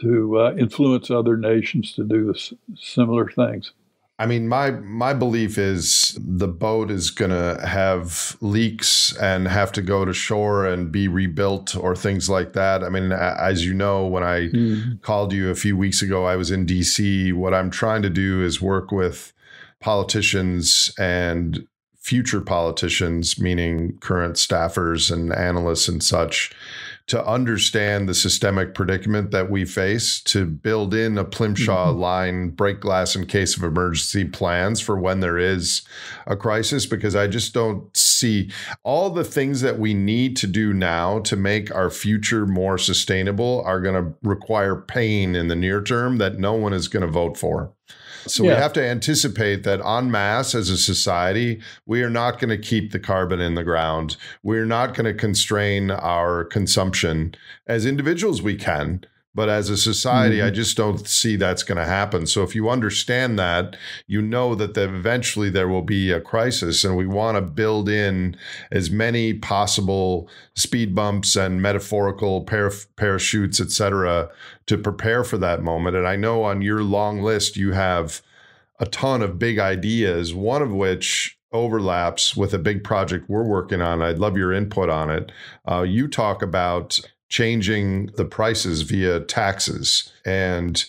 to uh, influence other nations to do this, similar things. I mean, my my belief is the boat is going to have leaks and have to go to shore and be rebuilt or things like that. I mean, as you know, when I mm. called you a few weeks ago, I was in D.C. What I'm trying to do is work with politicians and future politicians, meaning current staffers and analysts and such, to understand the systemic predicament that we face, to build in a Plimsoll mm-hmm. line break glass in case of emergency plans for when there is a crisis, because I just don't see all the things that we need to do now to make our future more sustainable are going to require pain in the near term that no one is going to vote for. So yeah. we have to anticipate that en masse as a society, we are not going to keep the carbon in the ground. We're not going to constrain our consumption. As individuals, we can. But as a society, mm-hmm. I just don't see that's going to happen. So if you understand that, you know that eventually there will be a crisis, and we want to build in as many possible speed bumps and metaphorical par- parachutes, et cetera, to prepare for that moment. And I know on your long list you have a ton of big ideas, one of which overlaps with a big project we're working on. I'd love your input on it. Uh, you talk about changing the prices via taxes. And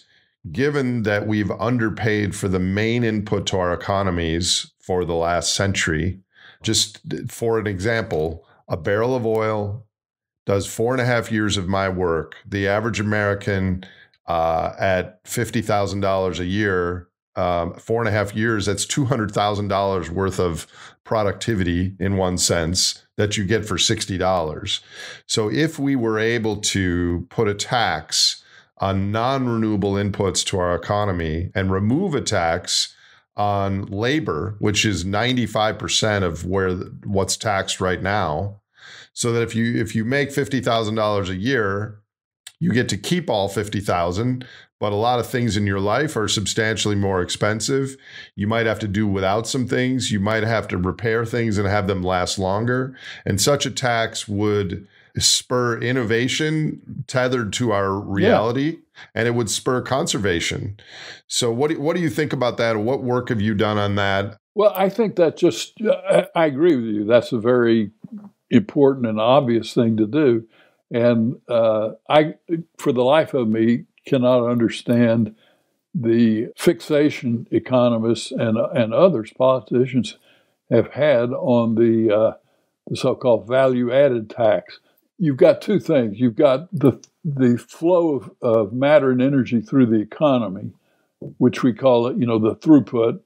given that we've underpaid for the main input to our economies for the last century, just for an example, a barrel of oil does four and a half years of my work. The average American uh, at $50,000 a year, um, four and a half years, that's $200,000 worth of productivity in one sense that you get for $60. So if we were able to put a tax on non-renewable inputs to our economy and remove a tax on labor, which is 95% of where what's taxed right now, so that if you if you make $50,000 a year, you get to keep all 50,000, but a lot of things in your life are substantially more expensive. You might have to do without some things. You might have to repair things and have them last longer. And such a tax would spur innovation tethered to our reality. Yeah. And it would spur conservation. So, what do, what do you think about that? What work have you done on that? Well, I think that just, I agree with you. That's a very important and obvious thing to do. And uh, I, for the life of me, cannot understand the fixation economists and and others, politicians, have had on the uh, the so-called value-added tax. You've got two things. You've got the the flow of, of matter and energy through the economy, which we call it, you know, the throughput.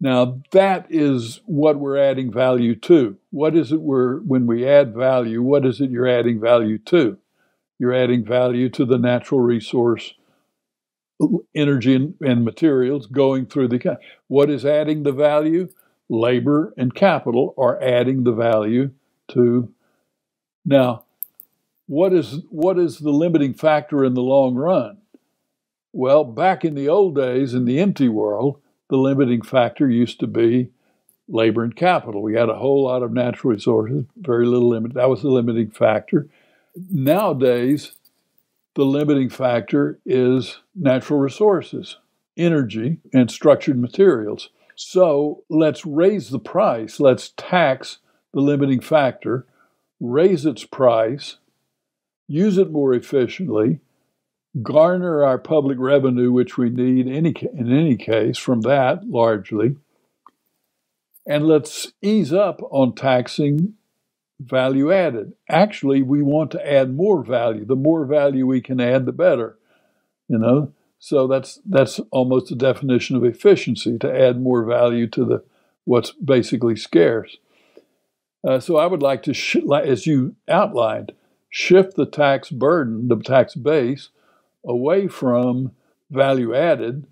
Now that is what we're adding value to. What is it we're when we add value? What is it you're adding value to? You're adding value to the natural resource, energy and, and materials going through the. What is adding the value? Labor and capital are adding the value to. Now, what is what is the limiting factor in the long run? Well, back in the old days, in the empty world, the limiting factor used to be labor and capital. We had a whole lot of natural resources, very little limit. That was the limiting factor. Nowadays, the limiting factor is natural resources, energy, and structured materials. So let's raise the price, let's tax the limiting factor, raise its price, use it more efficiently, garner our public revenue, which we need any, in any case from that largely, and let's ease up on taxing value added. Actually, we want to add more value. The more value we can add, the better. You know, so that's that's almost the definition of efficiency to add more value to the what's basically scarce. Uh, so I would like to, sh- as you outlined, shift the tax burden, the tax base, away from value added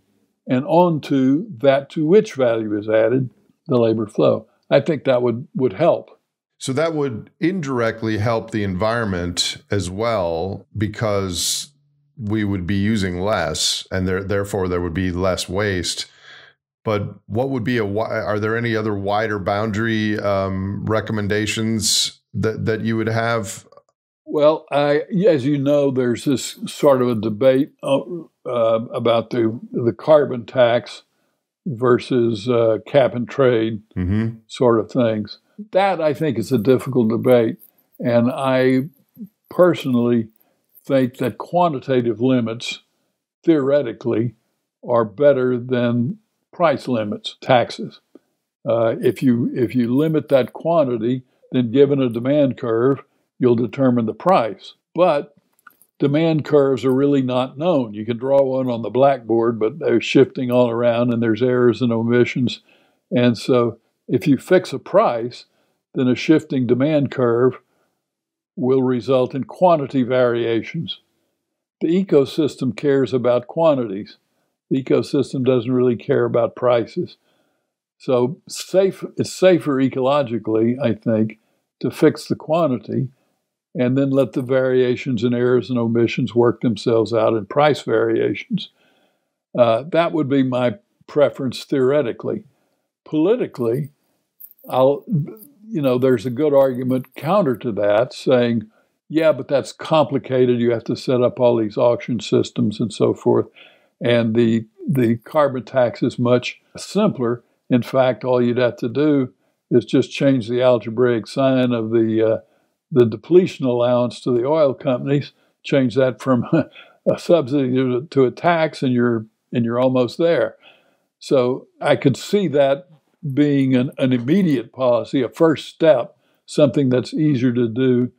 and onto that to which value is added, the labor flow. I think that would would help. So that would indirectly help the environment as well because we would be using less and there, therefore there would be less waste. But what would be a are there any other wider boundary um, recommendations that that you would have? Well, I, as you know, there's this sort of a debate uh, uh, about the the carbon tax versus uh, cap and trade mm-hmm. sort of things that I think is a difficult debate. And I personally think that quantitative limits, theoretically, are better than price limits, taxes. Uh, if you if you limit that quantity, then given a demand curve, you'll determine the price. But demand curves are really not known. You can draw one on the blackboard, but they're shifting all around and there's errors and omissions. And so if you fix a price, then a shifting demand curve will result in quantity variations. The ecosystem cares about quantities. The ecosystem doesn't really care about prices. So safe, it's safer ecologically, I think, to fix the quantity and then let the variations and errors and omissions work themselves out in price variations. Uh, that would be my preference theoretically. Politically, I'll, you know, there's a good argument counter to that saying, yeah, but that's complicated. You have to set up all these auction systems and so forth. And the the carbon tax is much simpler. In fact, all you'd have to do is just change the algebraic sign of the uh, the depletion allowance to the oil companies, change that from a subsidy to, to a tax, and you're and you're almost there. So I could see that being an, an immediate policy, a first step, something that's easier to do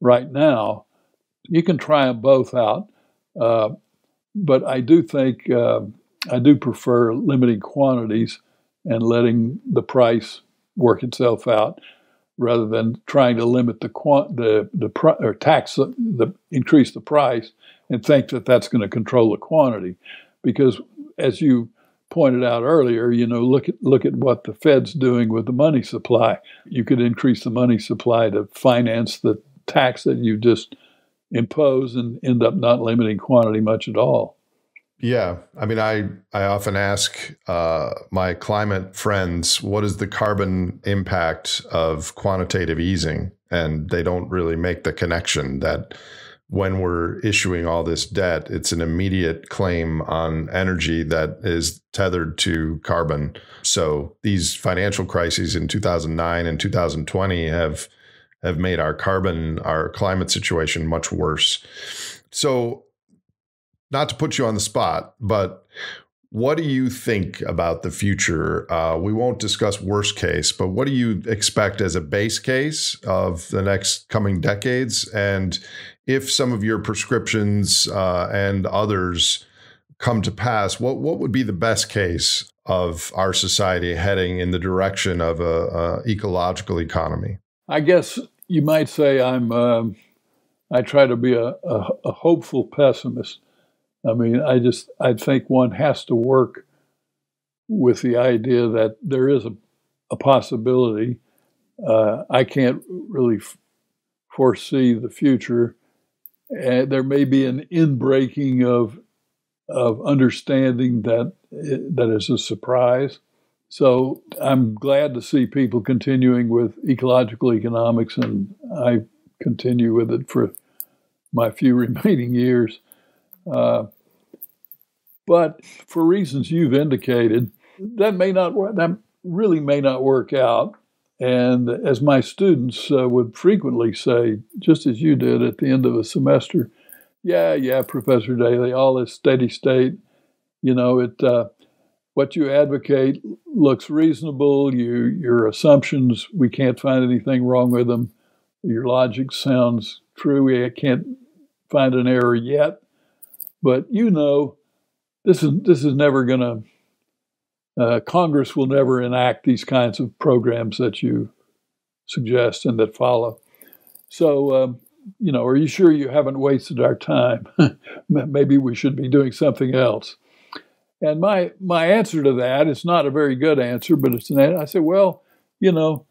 right now. You can try them both out, uh, but I do think uh, I do prefer limiting quantities and letting the price work itself out rather than trying to limit the quant the the or tax the increase the price and think that that's going to control the quantity because as you pointed out earlier, you know, look at look at what the Fed's doing with the money supply. You could increase the money supply to finance the tax that you just impose and end up not limiting quantity much at all. Yeah, I mean, I I often ask uh, my climate friends, what is the carbon impact of quantitative easing, and they don't really make the connection that when we're issuing all this debt, it's an immediate claim on energy that is tethered to carbon. So these financial crises in 2009 and 2020 have have made our carbon, our climate situation much worse. So not to put you on the spot, but what do you think about the future? Uh, we won't discuss worst case, but what do you expect as a base case of the next coming decades? And if some of your prescriptions uh, and others come to pass, what what would be the best case of our society heading in the direction of a, a ecological economy? I guess you might say I'm. Um, I try to be a, a, a hopeful pessimist. I mean, I just I think one has to work with the idea that there is a, a possibility. Uh, I can't really f- foresee the future. Uh, there may be an inbreaking of of understanding that that is a surprise. So I'm glad to see people continuing with ecological economics, and I continue with it for my few remaining years. Uh, but for reasons you've indicated, that may not. That really may not work out. And as my students uh, would frequently say, just as you did at the end of a semester, yeah, yeah, Professor Daly, all this steady state, you know, it uh, what you advocate looks reasonable. You your assumptions, we can't find anything wrong with them. Your logic sounds true. We can't find an error yet, but you know this is this is never going to. Uh, Congress will never enact these kinds of programs that you suggest and that follow. So, um, you know, are you sure you haven't wasted our time? Maybe we should be doing something else. And my my answer to that is not a very good answer, but it's an. I say, well, you know,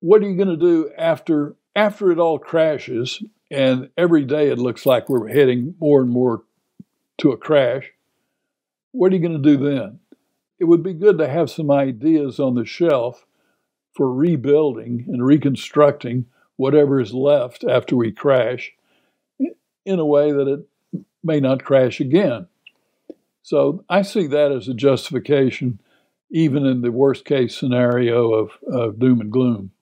what are you going to do after after it all crashes? And every day it looks like we're heading more and more to a crash, what are you going to do then? It would be good to have some ideas on the shelf for rebuilding and reconstructing whatever is left after we crash in a way that it may not crash again. So I see that as a justification, even in the worst case scenario of, of doom and gloom.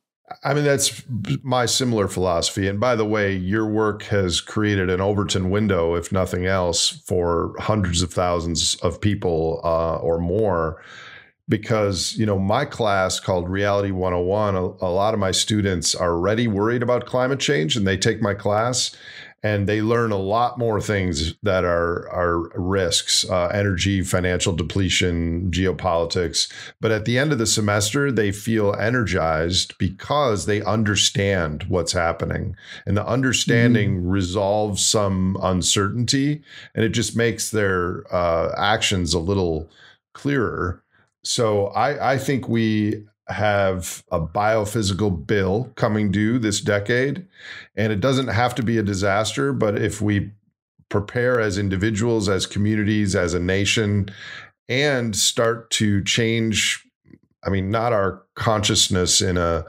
I mean, that's my similar philosophy. And by the way, your work has created an Overton window, if nothing else, for hundreds of thousands of people uh, or more. Because, you know, my class called Reality 101, a, a lot of my students are already worried about climate change and they take my class and they learn a lot more things that are are risks, uh, energy, financial depletion, geopolitics. But at the end of the semester, they feel energized because they understand what's happening, and the understanding mm. resolves some uncertainty, and it just makes their uh, actions a little clearer. So I, I think we have a biophysical bill coming due this decade. And it doesn't have to be a disaster, but if we prepare as individuals, as communities, as a nation, and start to change, I mean, not our consciousness in a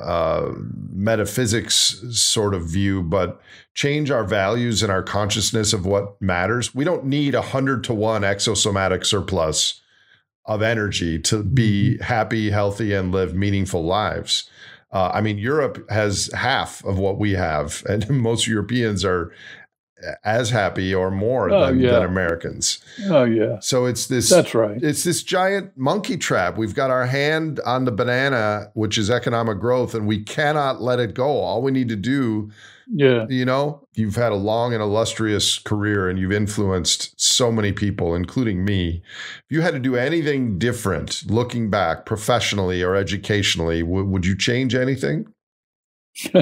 uh, metaphysics sort of view, but change our values and our consciousness of what matters. We don't need a hundred to one exosomatic surplus of energy to be mm-hmm. happy, healthy, and live meaningful lives. Uh, I mean, Europe has half of what we have, and most Europeans are as happy or more oh, than, yeah. than, Americans. Oh yeah. So it's this That's right. It's this giant monkey trap. We've got our hand on the banana, which is economic growth, and we cannot let it go. All we need to do yeah. You know, you've had a long and illustrious career and you've influenced so many people, including me. If you had to do anything different looking back professionally or educationally, w- would you change anything?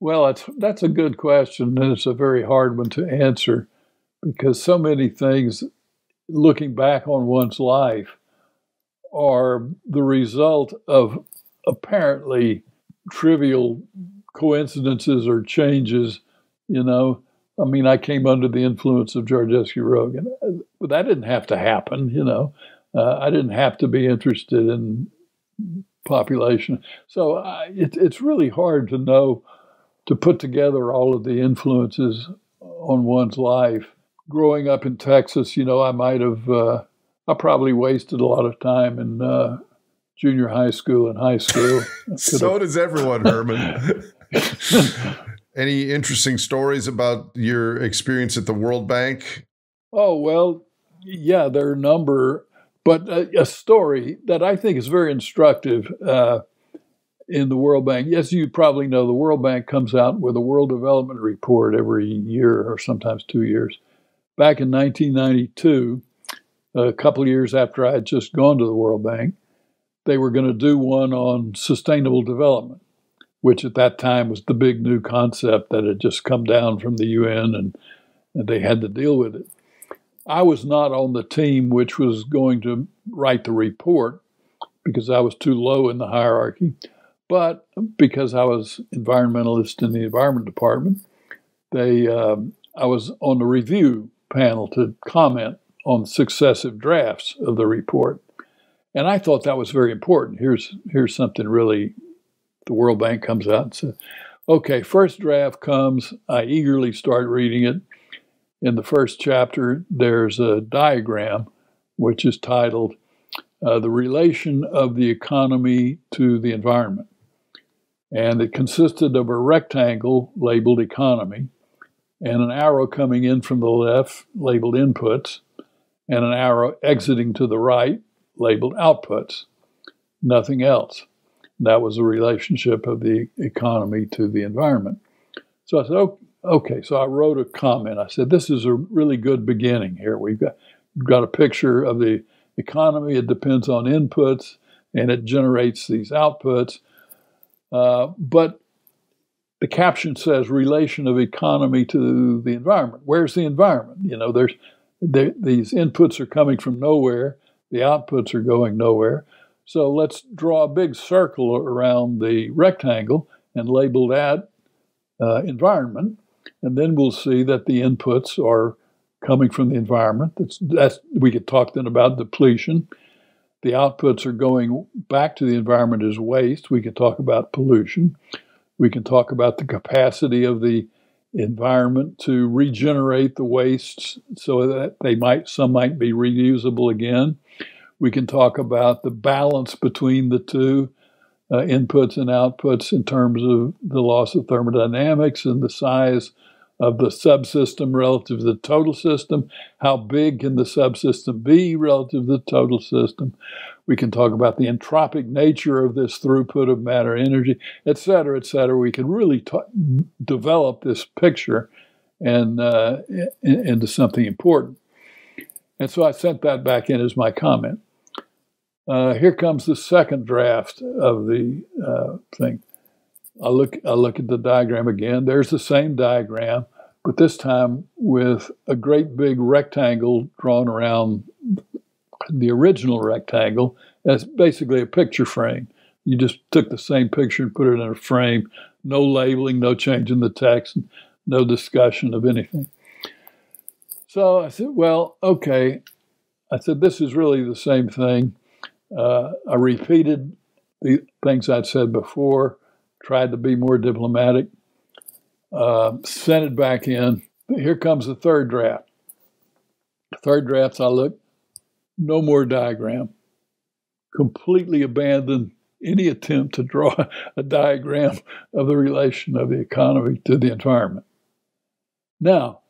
well, it's, that's a good question. And it's a very hard one to answer because so many things, looking back on one's life, are the result of apparently trivial coincidences or changes, you know. I mean, I came under the influence of Georgescu Roegen, but that didn't have to happen, you know. Uh, I didn't have to be interested in population. So uh, it, it's really hard to know, to put together all of the influences on one's life. Growing up in Texas, you know, I might have, uh, I probably wasted a lot of time in uh, junior high school and high school. so does everyone, Herman. Any interesting stories about your experience at the World Bank? Oh, well, yeah, there are a number, but a, a story that I think is very instructive uh, in the World Bank. Yes, you probably know the World Bank comes out with a World Development Report every year or sometimes two years. Back in 1992, a couple years after I had just gone to the World Bank, they were going to do one on sustainable development, which at that time was the big new concept that had just come down from the UN and, and they had to deal with it. I was not on the team which was going to write the report because I was too low in the hierarchy, but because I was environmentalist in the environment department, they um, I was on the review panel to comment on successive drafts of the report. And I thought that was very important. Here's here's something really the World Bank comes out and says, okay, first draft comes, I eagerly start reading it. In the first chapter, there's a diagram which is titled uh, The Relation of the Economy to the Environment. And it consisted of a rectangle labeled economy and an arrow coming in from the left labeled inputs and an arrow exiting to the right labeled outputs, nothing else. That was the relationship of the economy to the environment. So I said, oh, okay. So I wrote a comment. I said, this is a really good beginning here. We've got, we've got a picture of the economy. It depends on inputs and it generates these outputs. Uh, but the caption says relation of economy to the environment. Where's the environment? You know, there's there, these inputs are coming from nowhere the outputs are going nowhere. So let's draw a big circle around the rectangle and label that uh, environment. And then we'll see that the inputs are coming from the environment. That's, that's we could talk then about depletion. The outputs are going back to the environment as waste. We could talk about pollution. We can talk about the capacity of the environment to regenerate the wastes so that they might some might be reusable again. We can talk about the balance between the two uh, inputs and outputs in terms of the loss of thermodynamics and the size of the subsystem relative to the total system. How big can the subsystem be relative to the total system? We can talk about the entropic nature of this throughput of matter energy, et cetera, et cetera. We can really develop this picture and uh, into something important. And so I sent that back in as my comment. Uh, here comes the second draft of the uh, thing. I look, I look at the diagram again. There's the same diagram, but this time with a great big rectangle drawn around the original rectangle. That's basically a picture frame. You just took the same picture and put it in a frame. No labeling, no change in the text, no discussion of anything. So I said, well, okay. I said, this is really the same thing. Uh, I repeated the things I'd said before, tried to be more diplomatic, uh, sent it back in. Here comes the third draft. third draft, I look, no more diagram. Completely abandoned any attempt to draw a diagram of the relation of the economy to the environment. Now,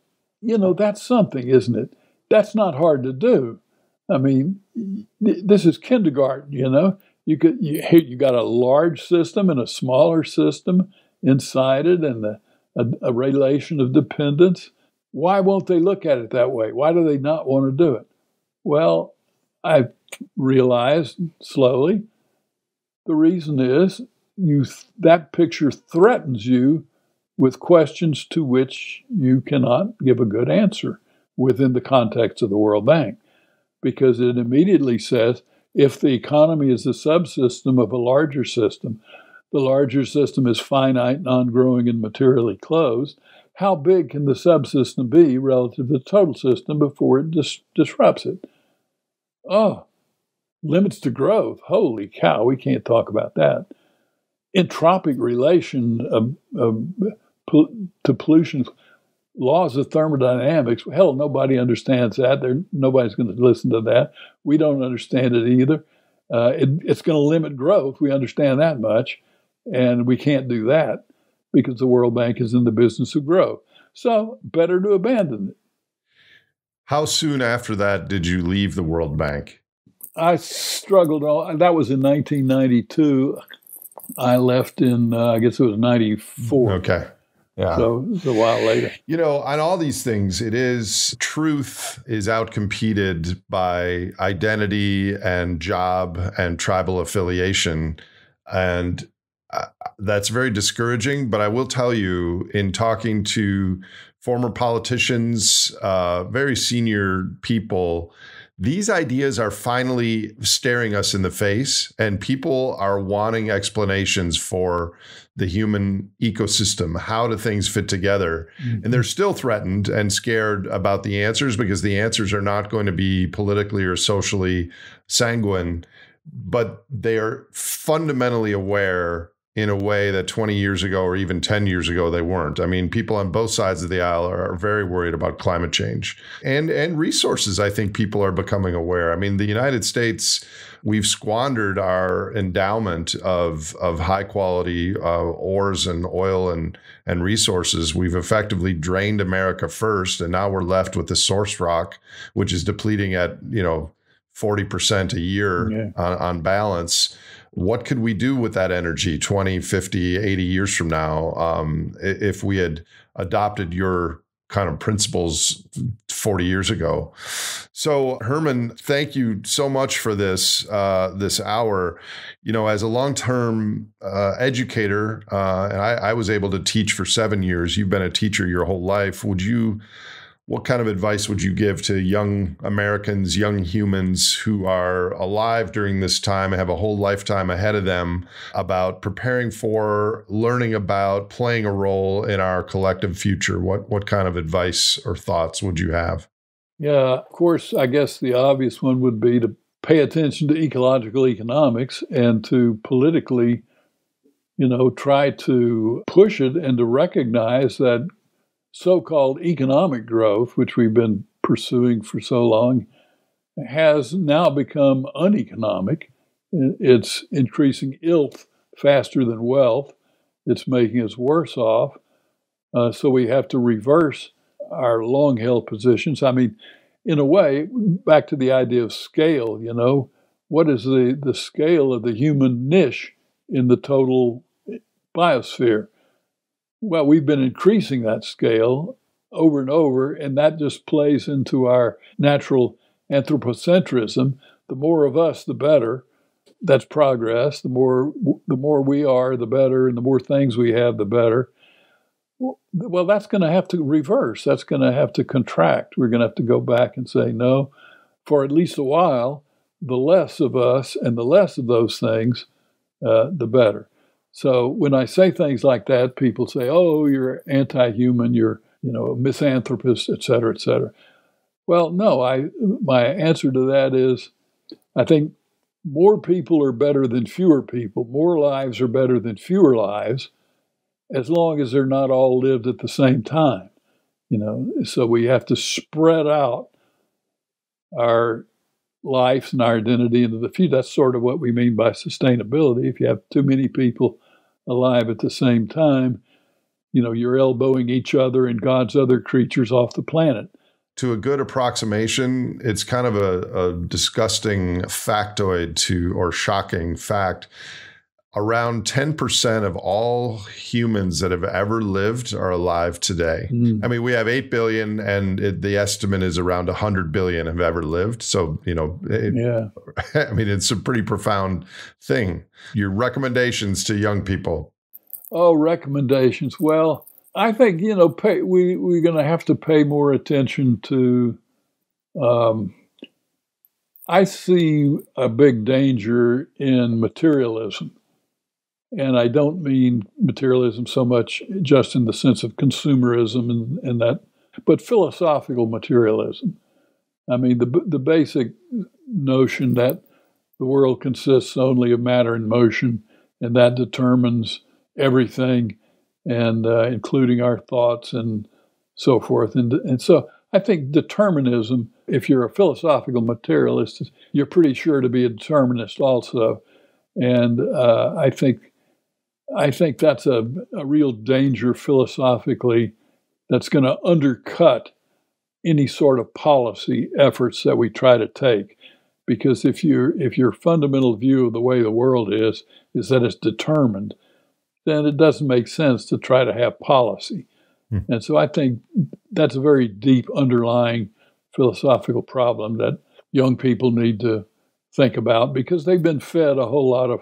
you know, that's something, isn't it? That's not hard to do. I mean, this is kindergarten, you know. You could you, you got a large system and a smaller system inside it, and a, a, a relation of dependence. Why won't they look at it that way? Why do they not want to do it? Well, I realized slowly the reason is you that picture threatens you with questions to which you cannot give a good answer within the context of the World Bank because it immediately says if the economy is a subsystem of a larger system, the larger system is finite, non growing, and materially closed. How big can the subsystem be relative to the total system before it dis- disrupts it? Oh, limits to growth. Holy cow, we can't talk about that. Entropic relation to pollution, laws of thermodynamics. Hell, nobody understands that. There, nobody's going to listen to that. We don't understand it either. Uh, it, it's going to limit growth. We understand that much. And we can't do that because the World Bank is in the business of growth. So, better to abandon it. How soon after that did you leave the World Bank? I struggled. All, that was in 1992. I left in, uh, I guess it was 94. Okay. Yeah. So it's a while later. You know, on all these things, it is truth is outcompeted by identity and job and tribal affiliation. And uh, that's very discouraging. But I will tell you, in talking to former politicians, uh, very senior people, these ideas are finally staring us in the face, and people are wanting explanations for the human ecosystem. How do things fit together? Mm-hmm. And they're still threatened and scared about the answers because the answers are not going to be politically or socially sanguine, but they are fundamentally aware in a way that 20 years ago or even 10 years ago they weren't. I mean, people on both sides of the aisle are, very worried about climate change and and resources. I think people are becoming aware. I mean, the United States, we've squandered our endowment of of high quality uh, ores and oil and and resources. We've effectively drained America first, and now we're left with the source rock, which is depleting at you know 40% a year yeah. on, on balance what could we do with that energy 20 50 80 years from now um, if we had adopted your kind of principles 40 years ago? So herman thank you so much for this uh, this hour. You know as a long-term uh, educator uh, and I, I was able to teach for seven years. You've been a teacher your whole life. Would you what kind of advice would you give to young Americans, young humans who are alive during this time, and have a whole lifetime ahead of them about preparing for, learning about, playing a role in our collective future? What what kind of advice or thoughts would you have? Yeah, of course, I guess the obvious one would be to pay attention to ecological economics and to politically, you know, try to push it and to recognize that so called economic growth, which we've been pursuing for so long, has now become uneconomic. It's increasing illth faster than wealth. It's making us worse off. Uh, so we have to reverse our long held positions. I mean, in a way, back to the idea of scale, you know, what is the, the scale of the human niche in the total biosphere? Well, we've been increasing that scale over and over, and that just plays into our natural anthropocentrism. The more of us, the better. That's progress. The more the more we are, the better, and the more things we have, the better. Well, that's going to have to reverse. That's going to have to contract. We're going to have to go back and say no, for at least a while. The less of us and the less of those things, uh, the better. So when I say things like that, people say, "Oh, you're anti-human, you're you know a misanthropist, et cetera, et cetera." Well, no. I my answer to that is, I think more people are better than fewer people. More lives are better than fewer lives, as long as they're not all lived at the same time. You know, so we have to spread out our life and our identity into the future. That's sort of what we mean by sustainability. If you have too many people alive at the same time, you know, you're elbowing each other and God's other creatures off the planet. To a good approximation, it's kind of a, a disgusting factoid to or shocking fact around 10% of all humans that have ever lived are alive today. Mm. I mean, we have 8 billion and it, the estimate is around 100 billion have ever lived. So, you know, it, yeah. I mean, it's a pretty profound thing. Your recommendations to young people? Oh, recommendations. Well, I think, you know, pay, we, we're going to have to pay more attention to um, I see a big danger in materialism And I don't mean materialism so much just in the sense of consumerism and, and that, but philosophical materialism. I mean, the, the basic notion that the world consists only of matter and motion, and that determines everything, and uh, including our thoughts and so forth. And, and so I think determinism, if you're a philosophical materialist, you're pretty sure to be a determinist also. And uh, I think I think that's a, a real danger philosophically that's going to undercut any sort of policy efforts that we try to take. Because if you if your fundamental view of the way the world is is that it's determined, then it doesn't make sense to try to have policy. Hmm. And so I think that's a very deep underlying philosophical problem that young people need to think about because they've been fed a whole lot of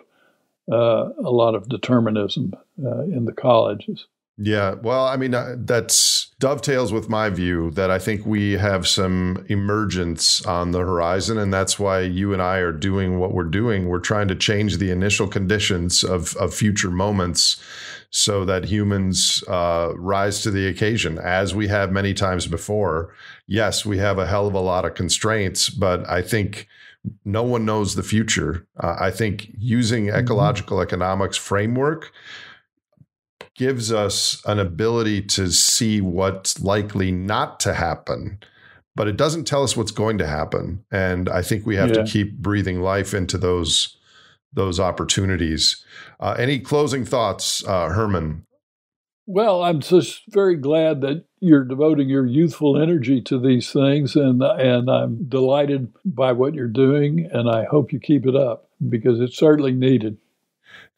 uh, a lot of determinism uh, in the colleges. Yeah, well, I mean, uh, that's dovetails with my view that I think we have some emergence on the horizon, and that's why you and I are doing what we're doing. We're trying to change the initial conditions of, of future moments so that humans uh, rise to the occasion, as we have many times before. Yes, we have a hell of a lot of constraints, but I think no one knows the future. Uh, I think using mm-hmm. ecological economics framework gives us an ability to see what's likely not to happen but it doesn't tell us what's going to happen and i think we have yeah. to keep breathing life into those those opportunities uh, any closing thoughts uh, herman well i'm just very glad that you're devoting your youthful energy to these things and and i'm delighted by what you're doing and i hope you keep it up because it's certainly needed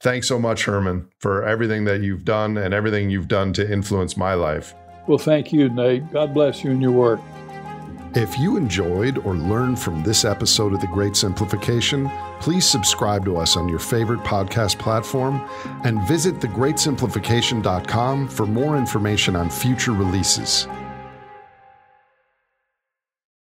Thanks so much, Herman, for everything that you've done and everything you've done to influence my life. Well, thank you, Nate. God bless you and your work. If you enjoyed or learned from this episode of The Great Simplification, please subscribe to us on your favorite podcast platform and visit thegreatsimplification.com for more information on future releases.